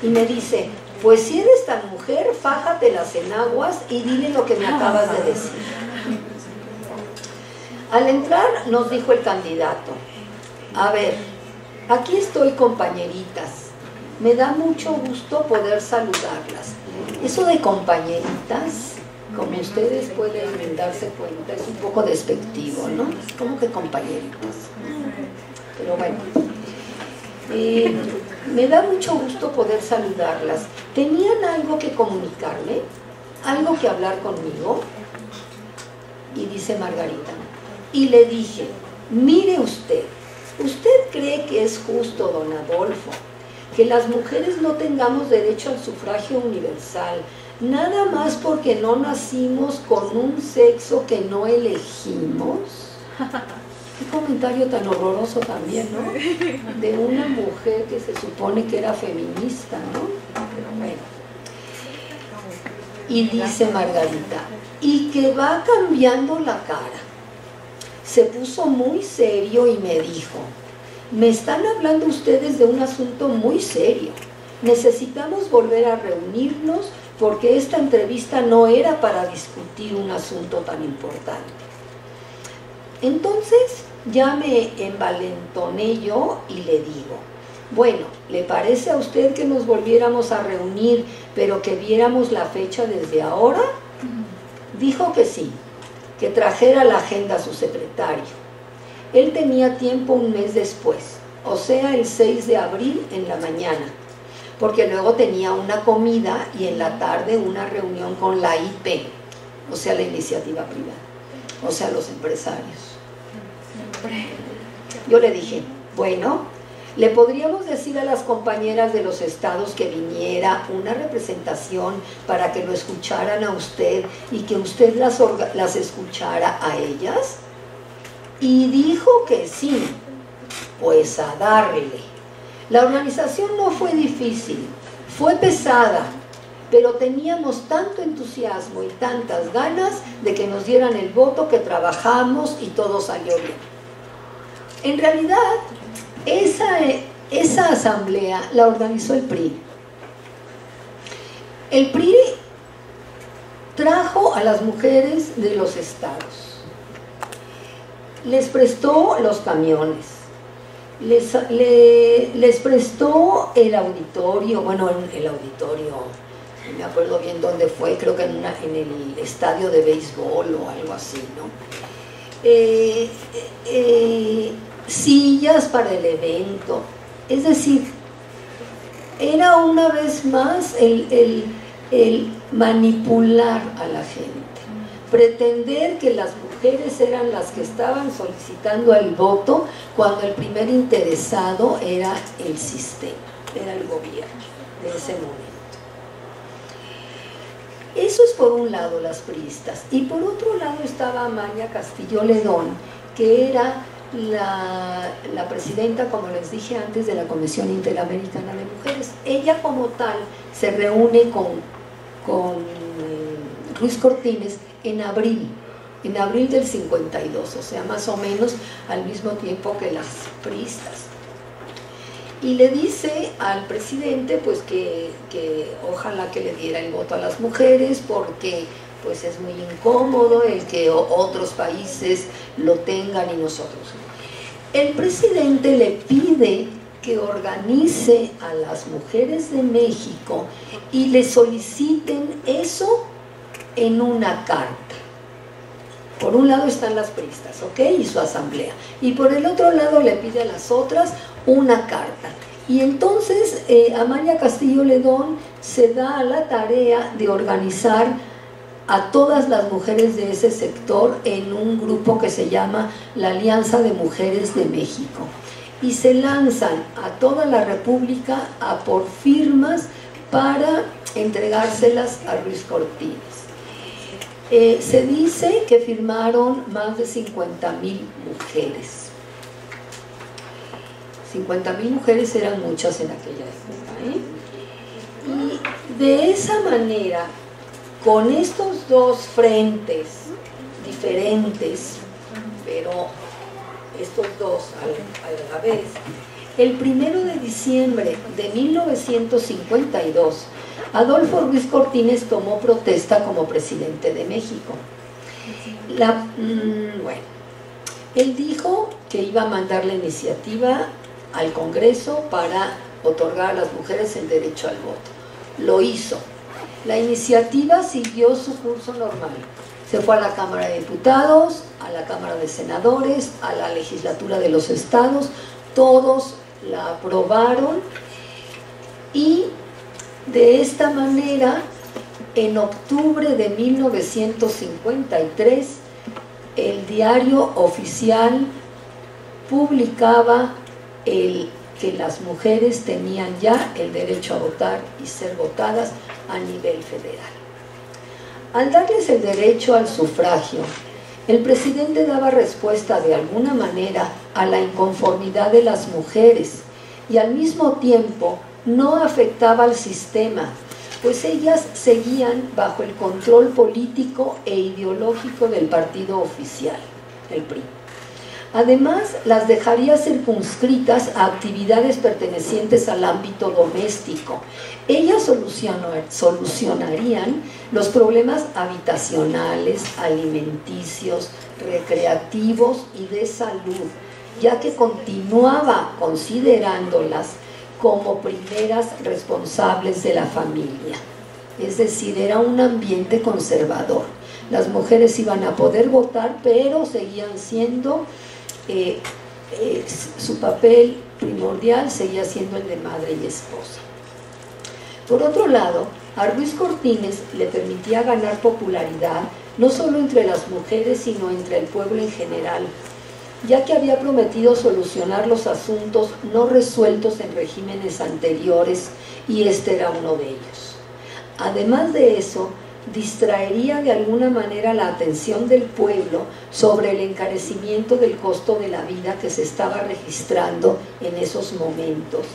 Y me dice, pues si eres tan mujer, fájatelas en aguas y dile lo que me acabas de decir. Al entrar nos dijo el candidato, a ver, aquí estoy compañeritas, me da mucho gusto poder saludarlas. Eso de compañeritas, como ustedes pueden darse cuenta, es un poco despectivo, ¿no? Como que compañeritas. Pero bueno, eh, me da mucho gusto poder saludarlas. ¿Tenían algo que comunicarme? ¿Algo que hablar conmigo? Y dice Margarita, y le dije, mire usted, ¿usted cree que es justo, don Adolfo, que las mujeres no tengamos derecho al sufragio universal, nada más porque no nacimos con un sexo que no elegimos? Qué comentario tan horroroso también, ¿no? De una mujer que se supone que era feminista, ¿no? Pero bueno. Y dice Margarita, y que va cambiando la cara. Se puso muy serio y me dijo, me están hablando ustedes de un asunto muy serio. Necesitamos volver a reunirnos porque esta entrevista no era para discutir un asunto tan importante. Entonces ya me envalentoné yo y le digo, bueno, ¿le parece a usted que nos volviéramos a reunir, pero que viéramos la fecha desde ahora? Dijo que sí, que trajera la agenda a su secretario. Él tenía tiempo un mes después, o sea, el 6 de abril en la mañana, porque luego tenía una comida y en la tarde una reunión con la IP, o sea, la iniciativa privada, o sea, los empresarios. Yo le dije, bueno, le podríamos decir a las compañeras de los estados que viniera una representación para que lo escucharan a usted y que usted las, las escuchara a ellas. Y dijo que sí, pues a darle. La organización no fue difícil, fue pesada, pero teníamos tanto entusiasmo y tantas ganas de que nos dieran el voto que trabajamos y todo salió bien. En realidad, esa, esa asamblea la organizó el PRI. El PRI trajo a las mujeres de los estados, les prestó los camiones, les, les prestó el auditorio, bueno, el auditorio, me acuerdo bien dónde fue, creo que en, en el estadio de béisbol o algo así, ¿no? Eh, eh, sillas para el evento. Es decir, era una vez más el, manipular a la gente, pretender que las mujeres eran las que estaban solicitando el voto cuando el primer interesado era el sistema, era el gobierno de ese momento. Eso es por un lado las priistas. Y por otro lado estaba Amalia Castillo Ledón, que era la, presidenta, como les dije antes, de la Comisión Interamericana de Mujeres. Ella como tal se reúne con, con eh, Ruiz Cortines en abril, en abril del 52, o sea, más o menos al mismo tiempo que las priistas. Y le dice al presidente pues que, que ojalá que le diera el voto a las mujeres porque pues es muy incómodo el que otros países lo tengan y nosotros. El presidente le pide que organice a las mujeres de México y le soliciten eso en una carta. Por un lado están las pristas, ¿ok? Y su asamblea. Y por el otro lado le pide a las otras una carta. Y entonces eh, Amalia Castillo Ledón se da a la tarea de organizar a todas las mujeres de ese sector en un grupo que se llama la Alianza de Mujeres de México. Y se lanzan a toda la República a por firmas para entregárselas a Ruiz Cortines. Eh, se dice que firmaron más de 50 mil mujeres. 50 mil mujeres eran muchas en aquella época. ¿eh? Y de esa manera con estos dos frentes diferentes, pero estos dos a la vez, el primero de diciembre de 1952, Adolfo Ruiz Cortines tomó protesta como presidente de México. Mm, bueno, él dijo que iba a mandar la iniciativa al Congreso para otorgar a las mujeres el derecho al voto. Lo hizo, la iniciativa siguió su curso normal. Se fue a la Cámara de Diputados, a la Cámara de Senadores, a la legislatura de los estados, todos la aprobaron y de esta manera, en octubre de 1953, el diario oficial publicaba el que las mujeres tenían ya el derecho a votar y ser votadas a nivel federal. Al darles el derecho al sufragio, el presidente daba respuesta de alguna manera a la inconformidad de las mujeres y al mismo tiempo no afectaba al sistema, pues ellas seguían bajo el control político e ideológico del partido oficial, el PRI. Además, las dejaría circunscritas a actividades pertenecientes al ámbito doméstico. Ellas solucionarían los problemas habitacionales, alimenticios, recreativos y de salud, ya que continuaba considerándolas como primeras responsables de la familia. Es decir, era un ambiente conservador. Las mujeres iban a poder votar, pero seguían siendo eh, eh, su papel primordial seguía siendo el de madre y esposa. Por otro lado, a Ruiz Cortines le permitía ganar popularidad no solo entre las mujeres, sino entre el pueblo en general, ya que había prometido solucionar los asuntos no resueltos en regímenes anteriores y este era uno de ellos. Además de eso, distraería de alguna manera la atención del pueblo sobre el encarecimiento del costo de la vida que se estaba registrando en esos momentos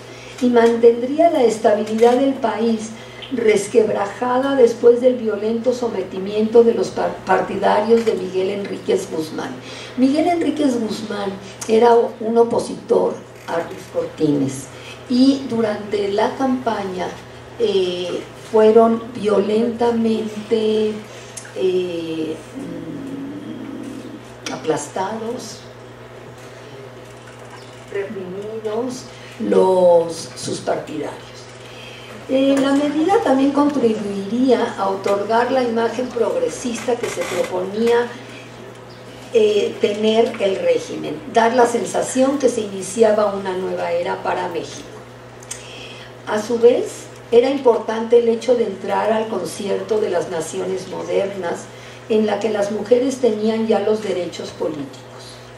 y mantendría la estabilidad del país resquebrajada después del violento sometimiento de los partidarios de Miguel Enríquez Guzmán. Miguel Enríquez Guzmán era un opositor a Ruiz Cortines y durante la campaña eh, fueron violentamente eh, aplastados, reprimidos los, sus partidarios. Eh, la medida también contribuiría a otorgar la imagen progresista que se proponía eh, tener el régimen, dar la sensación que se iniciaba una nueva era para México. A su vez, era importante el hecho de entrar al concierto de las naciones modernas en la que las mujeres tenían ya los derechos políticos.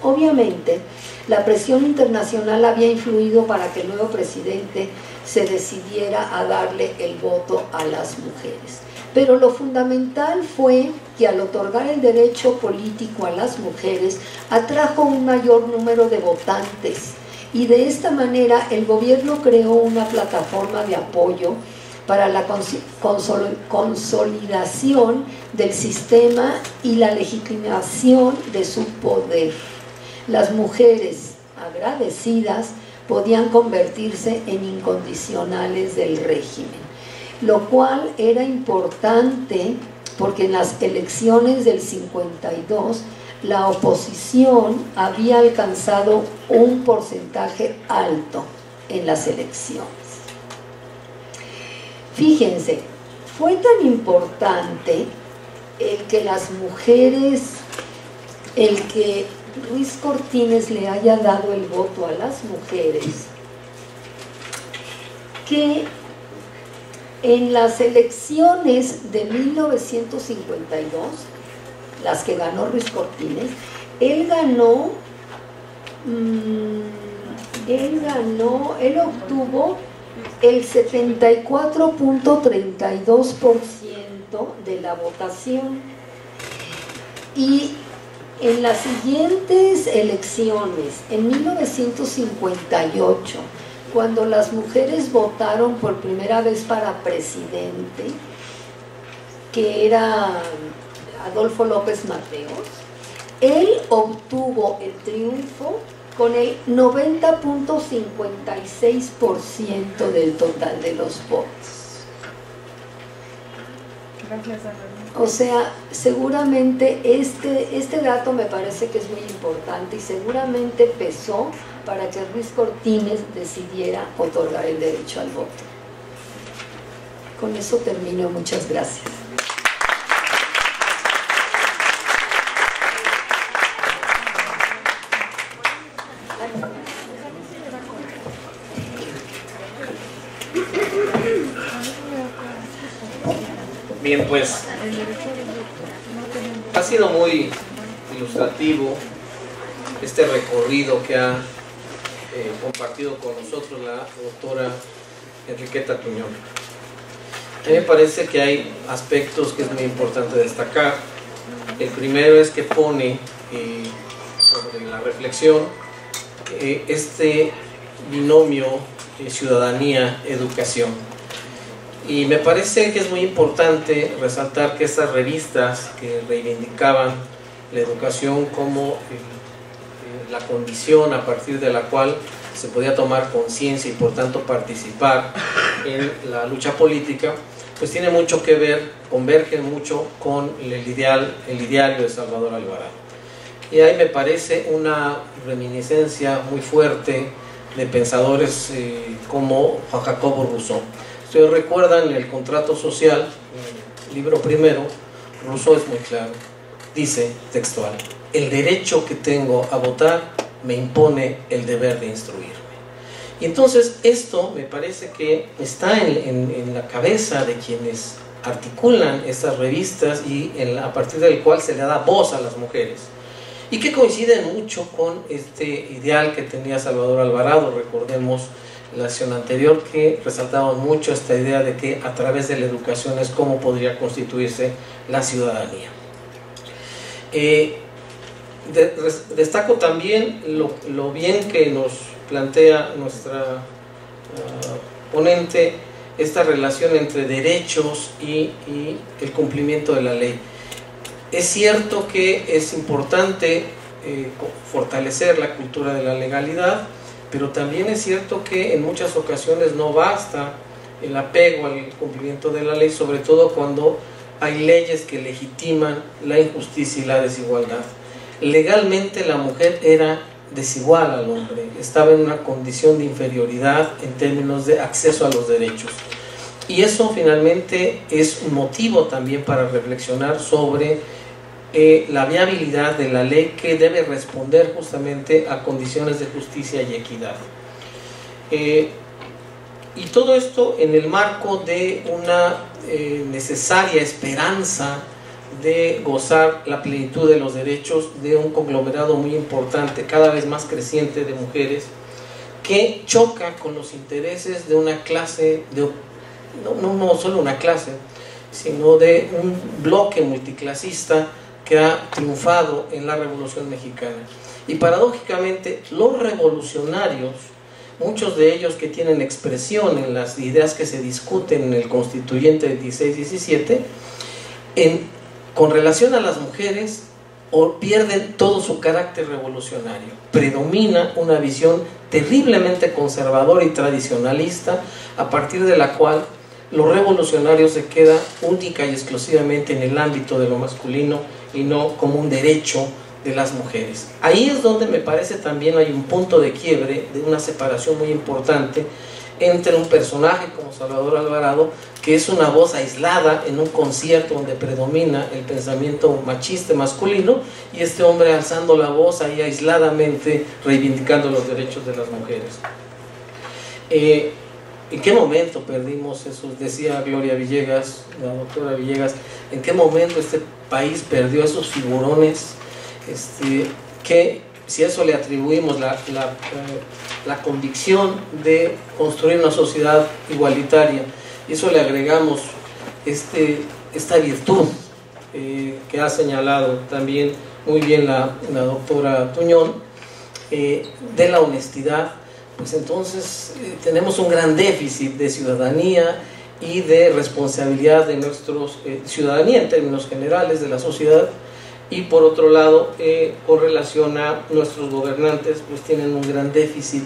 Obviamente, la presión internacional había influido para que el nuevo presidente se decidiera a darle el voto a las mujeres. Pero lo fundamental fue que al otorgar el derecho político a las mujeres atrajo un mayor número de votantes y de esta manera el gobierno creó una plataforma de apoyo para la consolidación del sistema y la legitimación de su poder. Las mujeres agradecidas podían convertirse en incondicionales del régimen, lo cual era importante porque en las elecciones del 52 la oposición había alcanzado un porcentaje alto, en las elecciones. Fíjense, fue tan importante el que las mujeres, el que Ruiz Cortines le haya dado el voto a las mujeres, que en las elecciones de 1952, las que ganó Ruiz Cortines, él ganó, mm, él ganó, él obtuvo el 74.32% de la votación. Y en las siguientes elecciones, en 1958, cuando las mujeres votaron por primera vez para presidente, que era Adolfo López Mateos, él obtuvo el triunfo con el 90.56% del total de los votos. Gracias, O sea, seguramente este, este dato me parece que es muy importante y seguramente pesó para que Ruiz Cortines decidiera otorgar el derecho al voto. Con eso termino. Muchas gracias. Bien, pues ha sido muy ilustrativo este recorrido que ha eh, compartido con nosotros la doctora Enriqueta Tuñón. A mí me parece que hay aspectos que es muy importante destacar. El primero es que pone eh, la reflexión eh, este binomio ciudadanía-educación. Y me parece que es muy importante resaltar que estas revistas que reivindicaban la educación como la condición a partir de la cual se podía tomar conciencia y por tanto participar en la lucha política, pues tiene mucho que ver, convergen mucho con el ideal, el ideario de Salvador Alvarado. Y ahí me parece una reminiscencia muy fuerte de pensadores eh, como Juan Jacobo Rousseau. Ustedes recuerdan el contrato social, el libro primero, Rousseau es muy claro, dice textual, el derecho que tengo a votar me impone el deber de instruirme. Y entonces esto me parece que está en, la cabeza de quienes articulan estas revistas y a partir del cual se le da voz a las mujeres. Y que coincide mucho con este ideal que tenía Salvador Alvarado, recordemos la sesión anterior que resaltaba mucho esta idea de que a través de la educación es cómo podría constituirse la ciudadanía. Eh, destaco también lo, bien que nos plantea nuestra ah, ponente esta relación entre derechos y, el cumplimiento de la ley. Es cierto que es importante eh, fortalecer la cultura de la legalidad, pero también es cierto que en muchas ocasiones no basta el apego al cumplimiento de la ley, sobre todo cuando hay leyes que legitiman la injusticia y la desigualdad legalmente la mujer era desigual al hombre, estaba en una condición de inferioridad en términos de acceso a los derechos. Y eso finalmente es un motivo también para reflexionar sobre la viabilidad de la ley que debe responder justamente a condiciones de justicia y equidad. Eh, y todo esto en el marco de una eh, necesaria esperanza de gozar la plenitud de los derechos de un conglomerado muy importante, cada vez más creciente de mujeres, que choca con los intereses de una clase, de, no, no, solo una clase, sino de un bloque multiclasista que ha triunfado en la Revolución Mexicana. Y paradójicamente los revolucionarios, muchos de ellos que tienen expresión en las ideas que se discuten en el constituyente del 16-17, en con relación a las mujeres pierden todo su carácter revolucionario. Predomina una visión terriblemente conservadora y tradicionalista a partir de la cual lo revolucionario se queda única y exclusivamente en el ámbito de lo masculino y no como un derecho de las mujeres. Ahí es donde me parece también hay un punto de quiebre, de una separación muy importante entre un personaje como Salvador Alvarado, que es una voz aislada en un concierto donde predomina el pensamiento machista masculino, y este hombre alzando la voz ahí aisladamente reivindicando los derechos de las mujeres. Eh, ¿En qué momento perdimos eso? Decía Gloria Villegas, la doctora Villegas, ¿en qué momento este país perdió esos figurones este, que si eso le atribuimos la, la, la, convicción de construir una sociedad igualitaria, y eso le agregamos este, esta virtud eh, que ha señalado también muy bien la, la doctora Tuñón, eh, de la honestidad, pues entonces eh, tenemos un gran déficit de ciudadanía y de responsabilidad de nuestros ciudadanía en términos generales de la sociedad y por otro lado, eh, con relación a nuestros gobernantes, pues tienen un gran déficit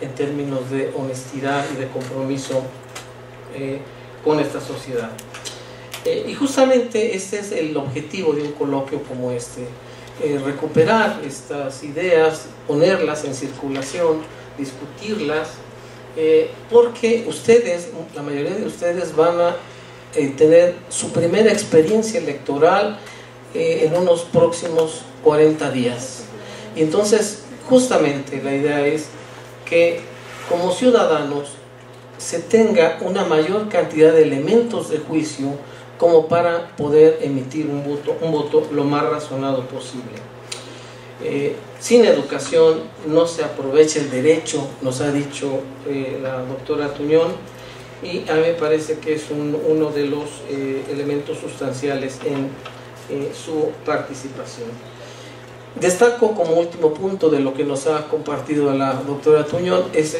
en términos de honestidad y de compromiso eh, con esta sociedad. Eh, y justamente este es el objetivo de un coloquio como este, recuperar estas ideas, ponerlas en circulación, discutirlas, porque ustedes, la mayoría de ustedes van a tener su primera experiencia electoral eh, en unos próximos 40 días. Y entonces, justamente la idea es que como ciudadanos se tenga una mayor cantidad de elementos de juicio como para poder emitir un voto, un voto lo más razonado posible. Eh, sin educación no se aprovecha el derecho, nos ha dicho eh, la doctora Tuñón, y a mí me parece que es uno de los elementos sustanciales en eh, su participación. Destaco como último punto de lo que nos ha compartido la doctora Tuñón es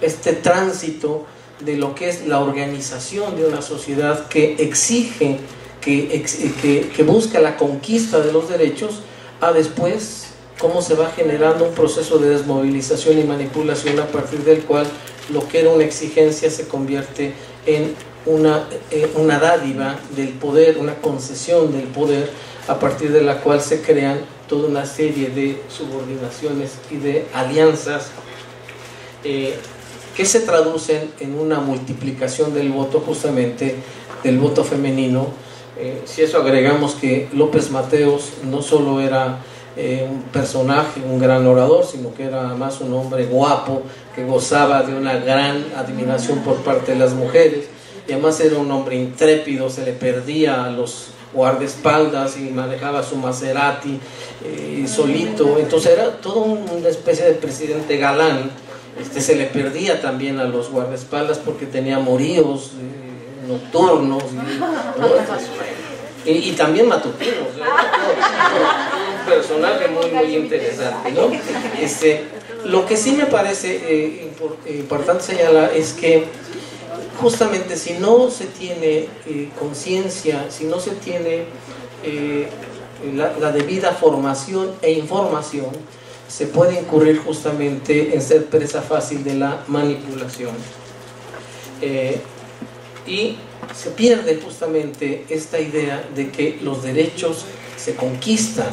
este tránsito de lo que es la organización de una sociedad que exige, que busca la conquista de los derechos, a después cómo se va generando un proceso de desmovilización y manipulación a partir del cual lo que era una exigencia se convierte en una, eh, una dádiva del poder, una concesión del poder, a partir de la cual se crean toda una serie de subordinaciones y de alianzas eh, que se traducen en una multiplicación del voto, justamente del voto femenino. Eh, si eso agregamos que López Mateos no solo era un personaje, un gran orador, sino que era además un hombre guapo, que gozaba de una gran admiración por parte de las mujeres, y además era un hombre intrépido, se le perdía a los guardaespaldas y manejaba su Maserati eh, solito, entonces era todo una especie de presidente galán, este, se le perdía también a los guardaespaldas porque tenía moríos eh, nocturnos y, también matutinos, un personaje muy, muy interesante. ¿no? Este, lo que sí me parece eh, importante señalar es que justamente si no se tiene eh, conciencia, si no se tiene eh, la, debida formación e información, se puede incurrir justamente en ser presa fácil de la manipulación. Eh, y se pierde justamente esta idea de que los derechos se conquistan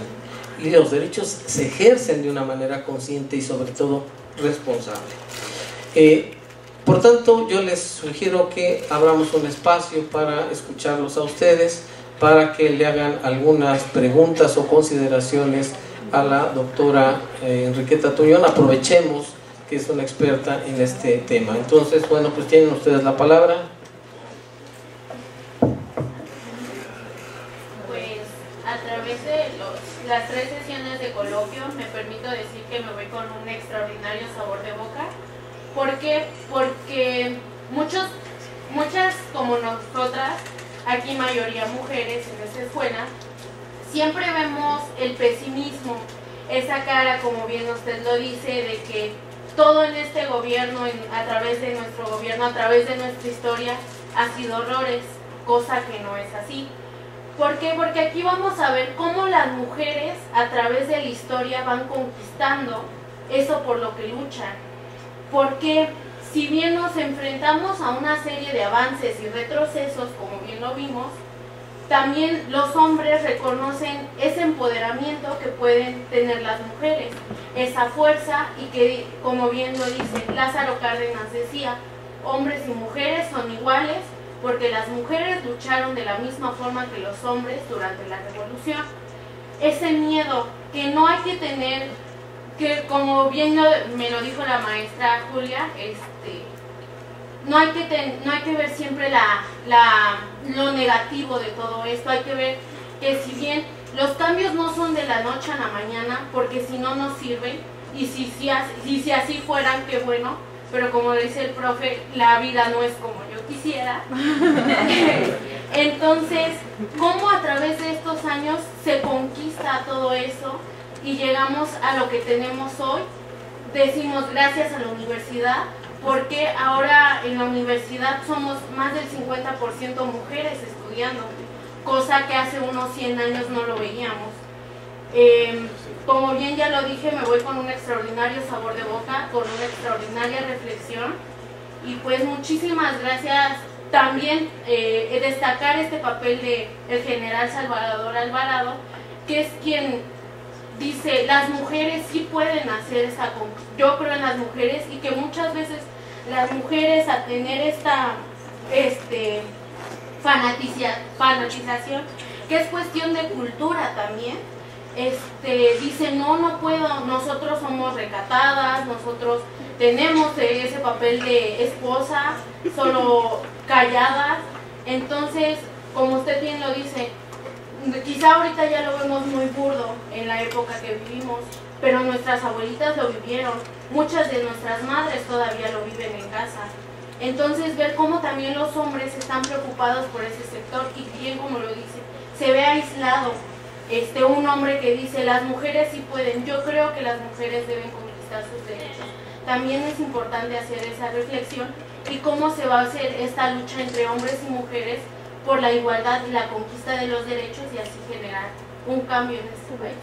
y los derechos se ejercen de una manera consciente y sobre todo responsable. Por tanto, yo les sugiero que abramos un espacio para escucharlos a ustedes, para que le hagan algunas preguntas o consideraciones a la doctora eh, Enriqueta Tuñón. Aprovechemos que es una experta en este tema. Entonces, bueno, pues tienen ustedes la palabra. Pues a través de las tres sesiones de coloquio me permito decir me voy con un extraordinario sabor de boca ¿Por qué? Porque muchos, muchas como nosotras, aquí mayoría mujeres en esta escuela, siempre vemos el pesimismo, esa cara, como bien usted lo dice, de que todo en este gobierno, a través de nuestro gobierno, a través de nuestra historia, ha sido horrores, cosa que no es así. ¿Por qué? Porque aquí vamos a ver cómo las mujeres a través de la historia van conquistando eso por lo que luchan porque si bien nos enfrentamos a una serie de avances y retrocesos, como bien lo vimos, también los hombres reconocen ese empoderamiento que pueden tener las mujeres, esa fuerza y que, como bien lo dice Lázaro Cárdenas decía, hombres y mujeres son iguales porque las mujeres lucharon de la misma forma que los hombres durante la revolución. Ese miedo que no hay que tener, que como bien me lo dijo la maestra Julia, este, no hay que, no hay que ver siempre la, la, lo negativo de todo esto, hay que ver que si bien los cambios no son de la noche a la mañana, porque si no nos sirven, y si, si, si, así fueran, qué bueno, pero como dice el profe, la vida no es como quisiera. Entonces, ¿cómo a través de estos años se conquista todo eso y llegamos a lo que tenemos hoy? Decimos gracias a la universidad, porque ahora en la universidad somos más del 50% mujeres estudiando, cosa que hace unos 100 años no lo veíamos. Em, como bien ya lo dije, me voy con un extraordinario sabor de boca, con una extraordinaria reflexión y pues muchísimas gracias. También eh, destacar este papel de el general Salvador Alvarado, que es quien dice, las mujeres sí pueden hacer esa yo creo en las mujeres y que muchas veces las mujeres a tener esta este, fanatización, que es cuestión de cultura también, este, dice, no, no puedo, nosotros somos recatadas, nosotros tenemos ese papel de esposa, solo calladas, entonces, como usted bien lo dice, quizá ahorita ya lo vemos muy burdo en la época que vivimos, pero nuestras abuelitas lo vivieron, muchas de nuestras madres todavía lo viven en casa. Entonces ver cómo también los hombres están preocupados por ese sector y bien como lo dice, se ve aislado este, un hombre que dice las mujeres sí pueden, yo creo que las mujeres deben conquistar sus derechos. También es importante hacer esa reflexión y cómo se va a hacer esta lucha entre hombres y mujeres por la igualdad y la conquista de los derechos y así generar un cambio en este país.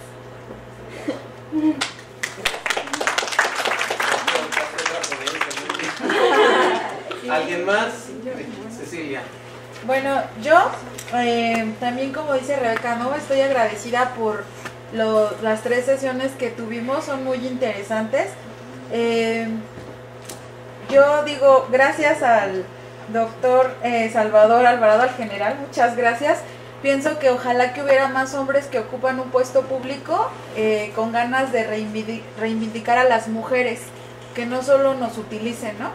¿Alguien más? Cecilia. Bueno, yo eh, también como dice Rebeca, ¿no? estoy agradecida por las tres sesiones que tuvimos, son muy interesantes. Eh, yo digo gracias al doctor eh, Salvador Alvarado, al general, muchas gracias. Pienso que ojalá que hubiera más hombres que ocupan un puesto público con ganas de reivindicar a las mujeres, que no solo nos utilicen, ¿no?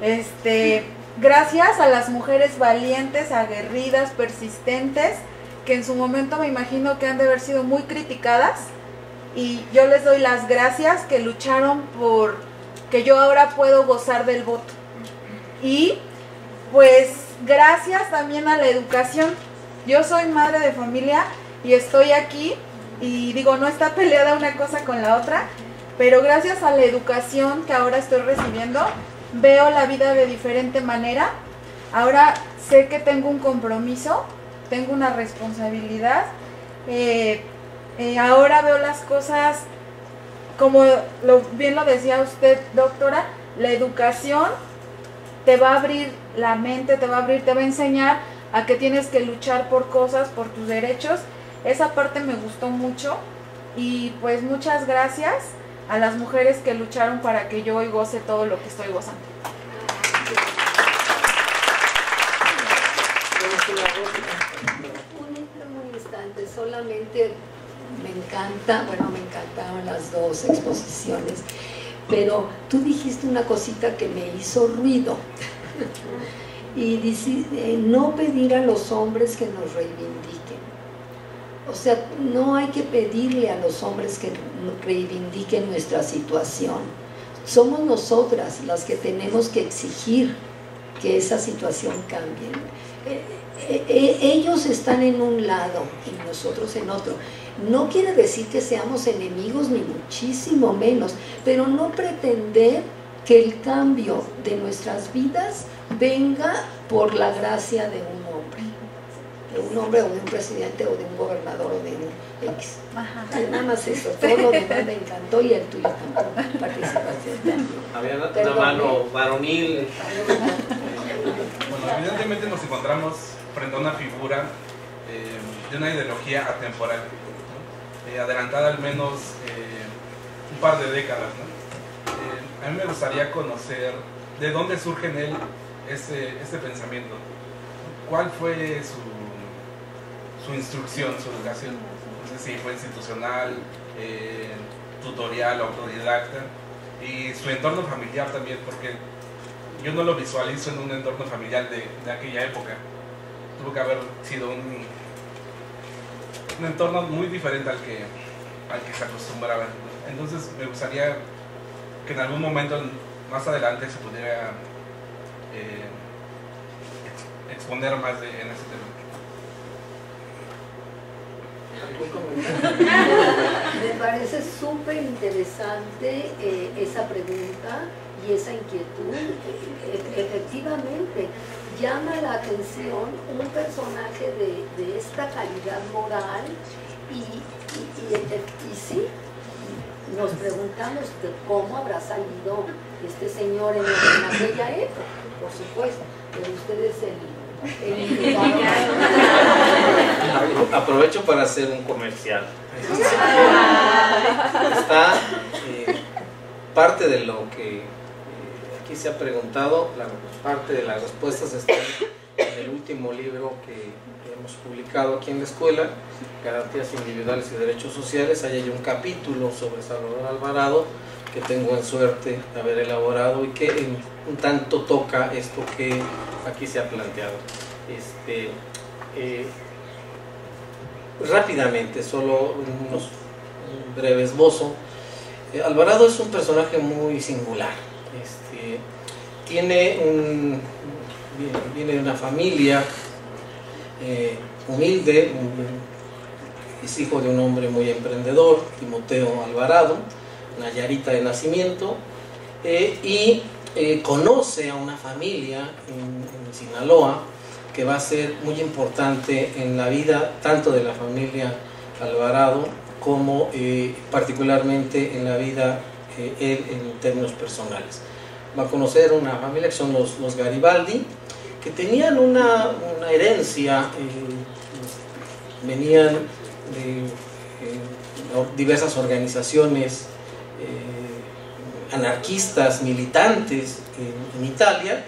Este, gracias a las mujeres valientes, aguerridas, persistentes, que en su momento me imagino que han de haber sido muy criticadas. Y yo les doy las gracias que lucharon por que yo ahora puedo gozar del voto. Y pues gracias también a la educación. Yo soy madre de familia y estoy aquí y digo, no está peleada una cosa con la otra, pero gracias a la educación que ahora estoy recibiendo, veo la vida de diferente manera. Ahora sé que tengo un compromiso, tengo una responsabilidad. Eh, eh, ahora veo las cosas como lo, bien lo decía usted, doctora, la educación te va a abrir la mente, te va a abrir, te va a enseñar a que tienes que luchar por cosas, por tus derechos. Esa parte me gustó mucho y pues muchas gracias a las mujeres que lucharon para que yo hoy goce todo lo que estoy gozando. Un instante, solamente me encanta, bueno, me encantaron las dos exposiciones, pero tú dijiste una cosita que me hizo ruido. y dice, eh, no pedir a los hombres que nos reivindiquen o sea, no hay que pedirle a los hombres que reivindiquen nuestra situación. Somos nosotras las que tenemos que exigir que esa situación cambie. Eh, eh, ellos están en un lado y nosotros en otro. No quiere decir que seamos enemigos ni muchísimo menos, pero no pretender que el cambio de nuestras vidas venga por la gracia de un de un hombre o de un presidente o de un gobernador o de un X. Nada más eso, todo lo demás me encantó y el tuyo también, participación. Había una, mano varonil. Bueno, evidentemente nos encontramos frente a una figura de una ideología atemporal, adelantada al menos un par de décadas. a mí me gustaría conocer de dónde surge en él ese pensamiento. ¿Cuál fue su, su instrucción, su educación? No sé si fue institucional, eh, tutorial, autodidacta, y su entorno familiar también, porque yo no lo visualizo en un entorno familiar de, de aquella época. Tuvo que haber sido un, un entorno muy diferente al que, al que se acostumbraba. Entonces me gustaría que en algún momento más adelante se pudiera eh, exponer más de, en ese tema. Me parece súper interesante eh, esa pregunta y esa inquietud. E, e, efectivamente, llama la atención un personaje de, esta calidad moral y, y, y, sí, nos preguntamos de cómo habrá salido este señor en, aquella época, por supuesto, pero usted es el, Aprovecho para hacer un comercial. Está eh, parte de lo que aquí se ha preguntado, la, parte de las respuestas está en el último libro que hemos publicado aquí en la escuela, Garantías Individuales y Derechos Sociales. Ahí hay un capítulo sobre Salvador Alvarado que tengo en suerte de haber elaborado y que un tanto toca esto que aquí se ha planteado. Este, eh, rápidamente, solo unos, un breve esbozo. Eh, Alvarado es un personaje muy singular. Este, tiene viene, de una familia eh, humilde, es hijo de un hombre muy emprendedor, Timoteo Alvarado Nayarita de nacimiento, eh, y eh, conoce a una familia en, Sinaloa que va a ser muy importante en la vida tanto de la familia Alvarado como particularmente en la vida él en términos personales. Va a conocer una familia que son los, Garibaldi, que tenían una, herencia, venían de diversas organizaciones eh, anarquistas militantes en, Italia,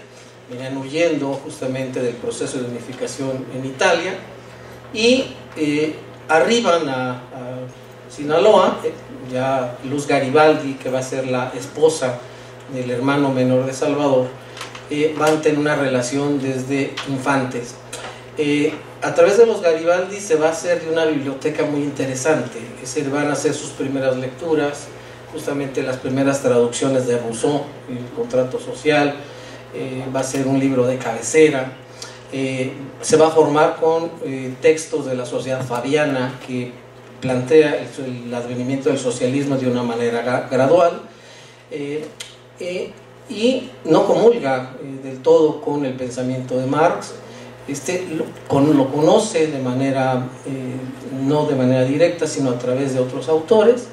venían huyendo justamente del proceso de unificación en Italia y eh, arriban a, Sinaloa, eh, ya Luz Garibaldi, que va a ser la esposa del hermano menor de Salvador, van a tener una relación desde infantes. a través de los Garibaldi se va a hacer de una biblioteca muy interesante, es van a hacer sus primeras lecturas, justamente las primeras traducciones de Rousseau, el contrato social, eh, va a ser un libro de cabecera, eh, se va a formar con eh, textos de la sociedad fabiana que plantea el, advenimiento del socialismo de una manera gradual y no comulga del todo con el pensamiento de Marx, este, lo, conoce de manera, no de manera directa, sino a través de otros autores,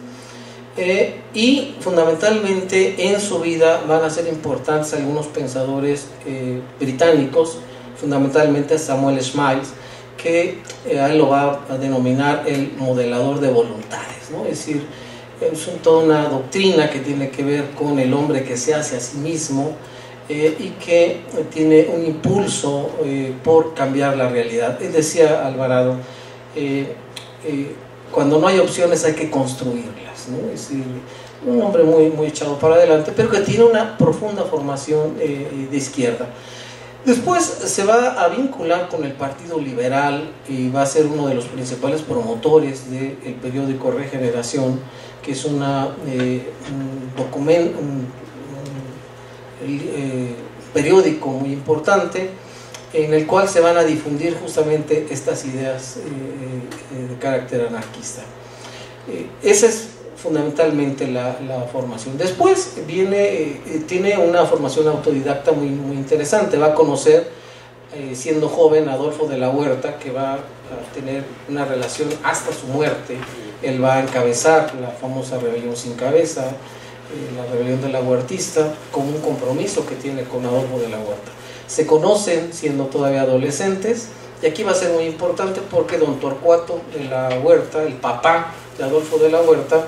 eh, y fundamentalmente en su vida van a ser importantes algunos pensadores eh, británicos, fundamentalmente Samuel Smiles, que eh, él lo va a denominar el modelador de voluntades, ¿no? es decir, es toda una doctrina que tiene que ver con el hombre que se hace a sí mismo y que tiene un impulso por cambiar la realidad. Él decía Alvarado, cuando no hay opciones hay que construirlas. Es un hombre muy, muy echado para adelante, pero que tiene una profunda formación eh, de izquierda. Después se va a vincular con el Partido Liberal y va a ser uno de los principales promotores del periódico Regeneración, que es eh, un, documento, un, eh, periódico muy importante en el cual se van a difundir justamente estas ideas eh, de carácter anarquista. Esa es fundamentalmente la, formación. Después viene, tiene una formación autodidacta muy, muy interesante, va a conocer siendo joven Adolfo de la Huerta, que va a tener una relación hasta su muerte, él va a encabezar la famosa rebelión sin cabeza, la rebelión de la con un compromiso que tiene con Adolfo de la Huerta se conocen siendo todavía adolescentes Y aquí va a ser muy importante porque don Torcuato de la Huerta, el papá de Adolfo de la Huerta,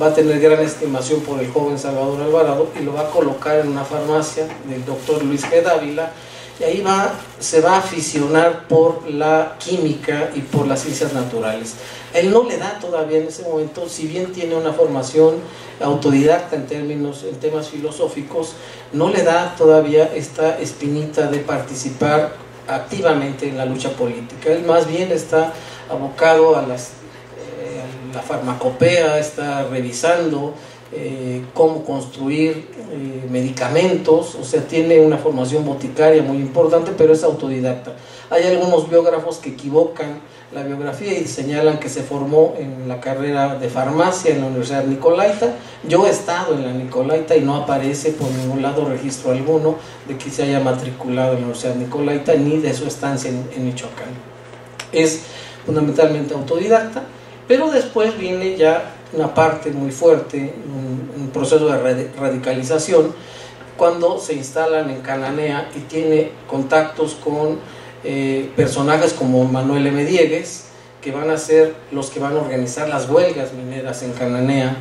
va a tener gran estimación por el joven Salvador Alvarado y lo va a colocar en una farmacia del doctor Luis G. Dávila y ahí va, se va a aficionar por la química y por las ciencias naturales. Él no le da todavía en ese momento, si bien tiene una formación autodidacta en términos, en temas filosóficos, no le da todavía esta espinita de participar activamente en la lucha política. Él más bien está abocado a, las, eh, la farmacopea, está revisando eh, cómo construir eh, medicamentos, o sea, tiene una formación boticaria muy importante, pero es autodidacta. Hay algunos biógrafos que equivocan la biografía y señalan que se formó en la carrera de farmacia en la Universidad Nicolaita. Yo he estado en la Nicolaita y no aparece por ningún lado registro alguno de que se haya matriculado en la Universidad Nicolaita ni de su estancia en, Michoacán. Es fundamentalmente autodidacta, pero después viene ya una parte muy fuerte, un proceso de radicalización, cuando se instalan en Cananea y tiene contactos con eh, personajes como Manuel M. Diegues, que van a ser los que van a organizar las huelgas mineras en Cananea.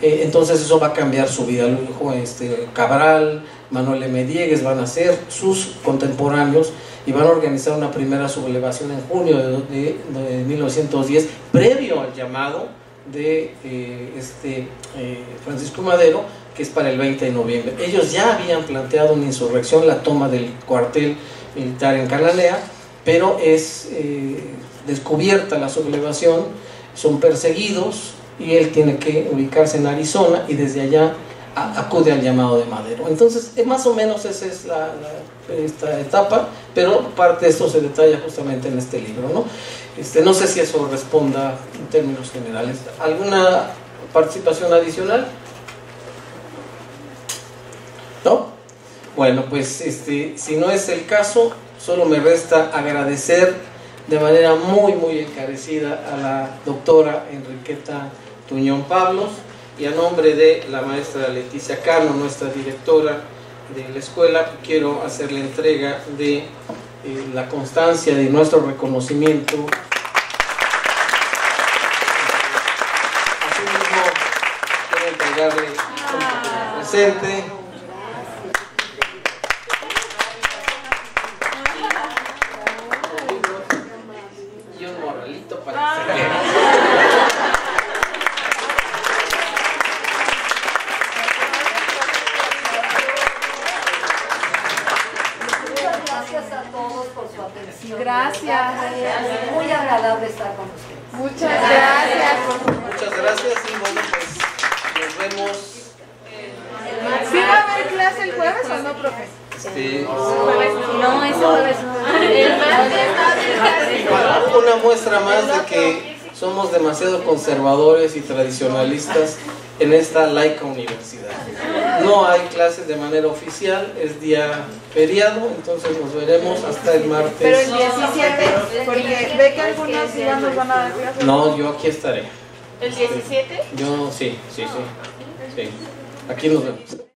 Eh, entonces eso va a cambiar su vida. Lo dijo este, Cabral, Manuel M. Diegues van a ser sus contemporáneos y van a organizar una primera sublevación en junio de, de, de 1910, previo al llamado de eh, este, eh, Francisco Madero, que es para el 20 de noviembre. Ellos ya habían planteado una insurrección, la toma del cuartel militar en Cananea, pero es eh, descubierta la sublevación, son perseguidos y él tiene que ubicarse en Arizona y desde allá acude al llamado de Madero. Entonces, más o menos esa es la, la, esta etapa, pero parte de esto se detalla justamente en este libro. ¿no? Este, no sé si eso responda en términos generales. ¿Alguna participación adicional? ¿No? Bueno, pues este, si no es el caso, solo me resta agradecer de manera muy, muy encarecida a la doctora Enriqueta Tuñón Pablos y a nombre de la maestra Leticia Cano, nuestra directora de la escuela, quiero hacer la entrega de eh, la constancia de nuestro reconocimiento. Asimismo, quiero entregarle un presente. Y un morralito para que se vea. Muchas gracias a todos por su atención. Gracias. Es muy agradable estar con ustedes. Muchas gracias. Muchas gracias y bueno, pues nos vemos. ¿Sí va a haber clase el jueves o no, profe? Este, No, ese jueves no. El martes una muestra más de que somos demasiado conservadores y tradicionalistas en esta laica universidad. No hay clases de manera oficial, es día feriado, entonces nos veremos hasta el Pero martes. el 17, porque ve que algunos ya nos van a dar. No, yo aquí estaré. ¿El 17? Yo sí, sí, sí. sí. Aquí nos vemos.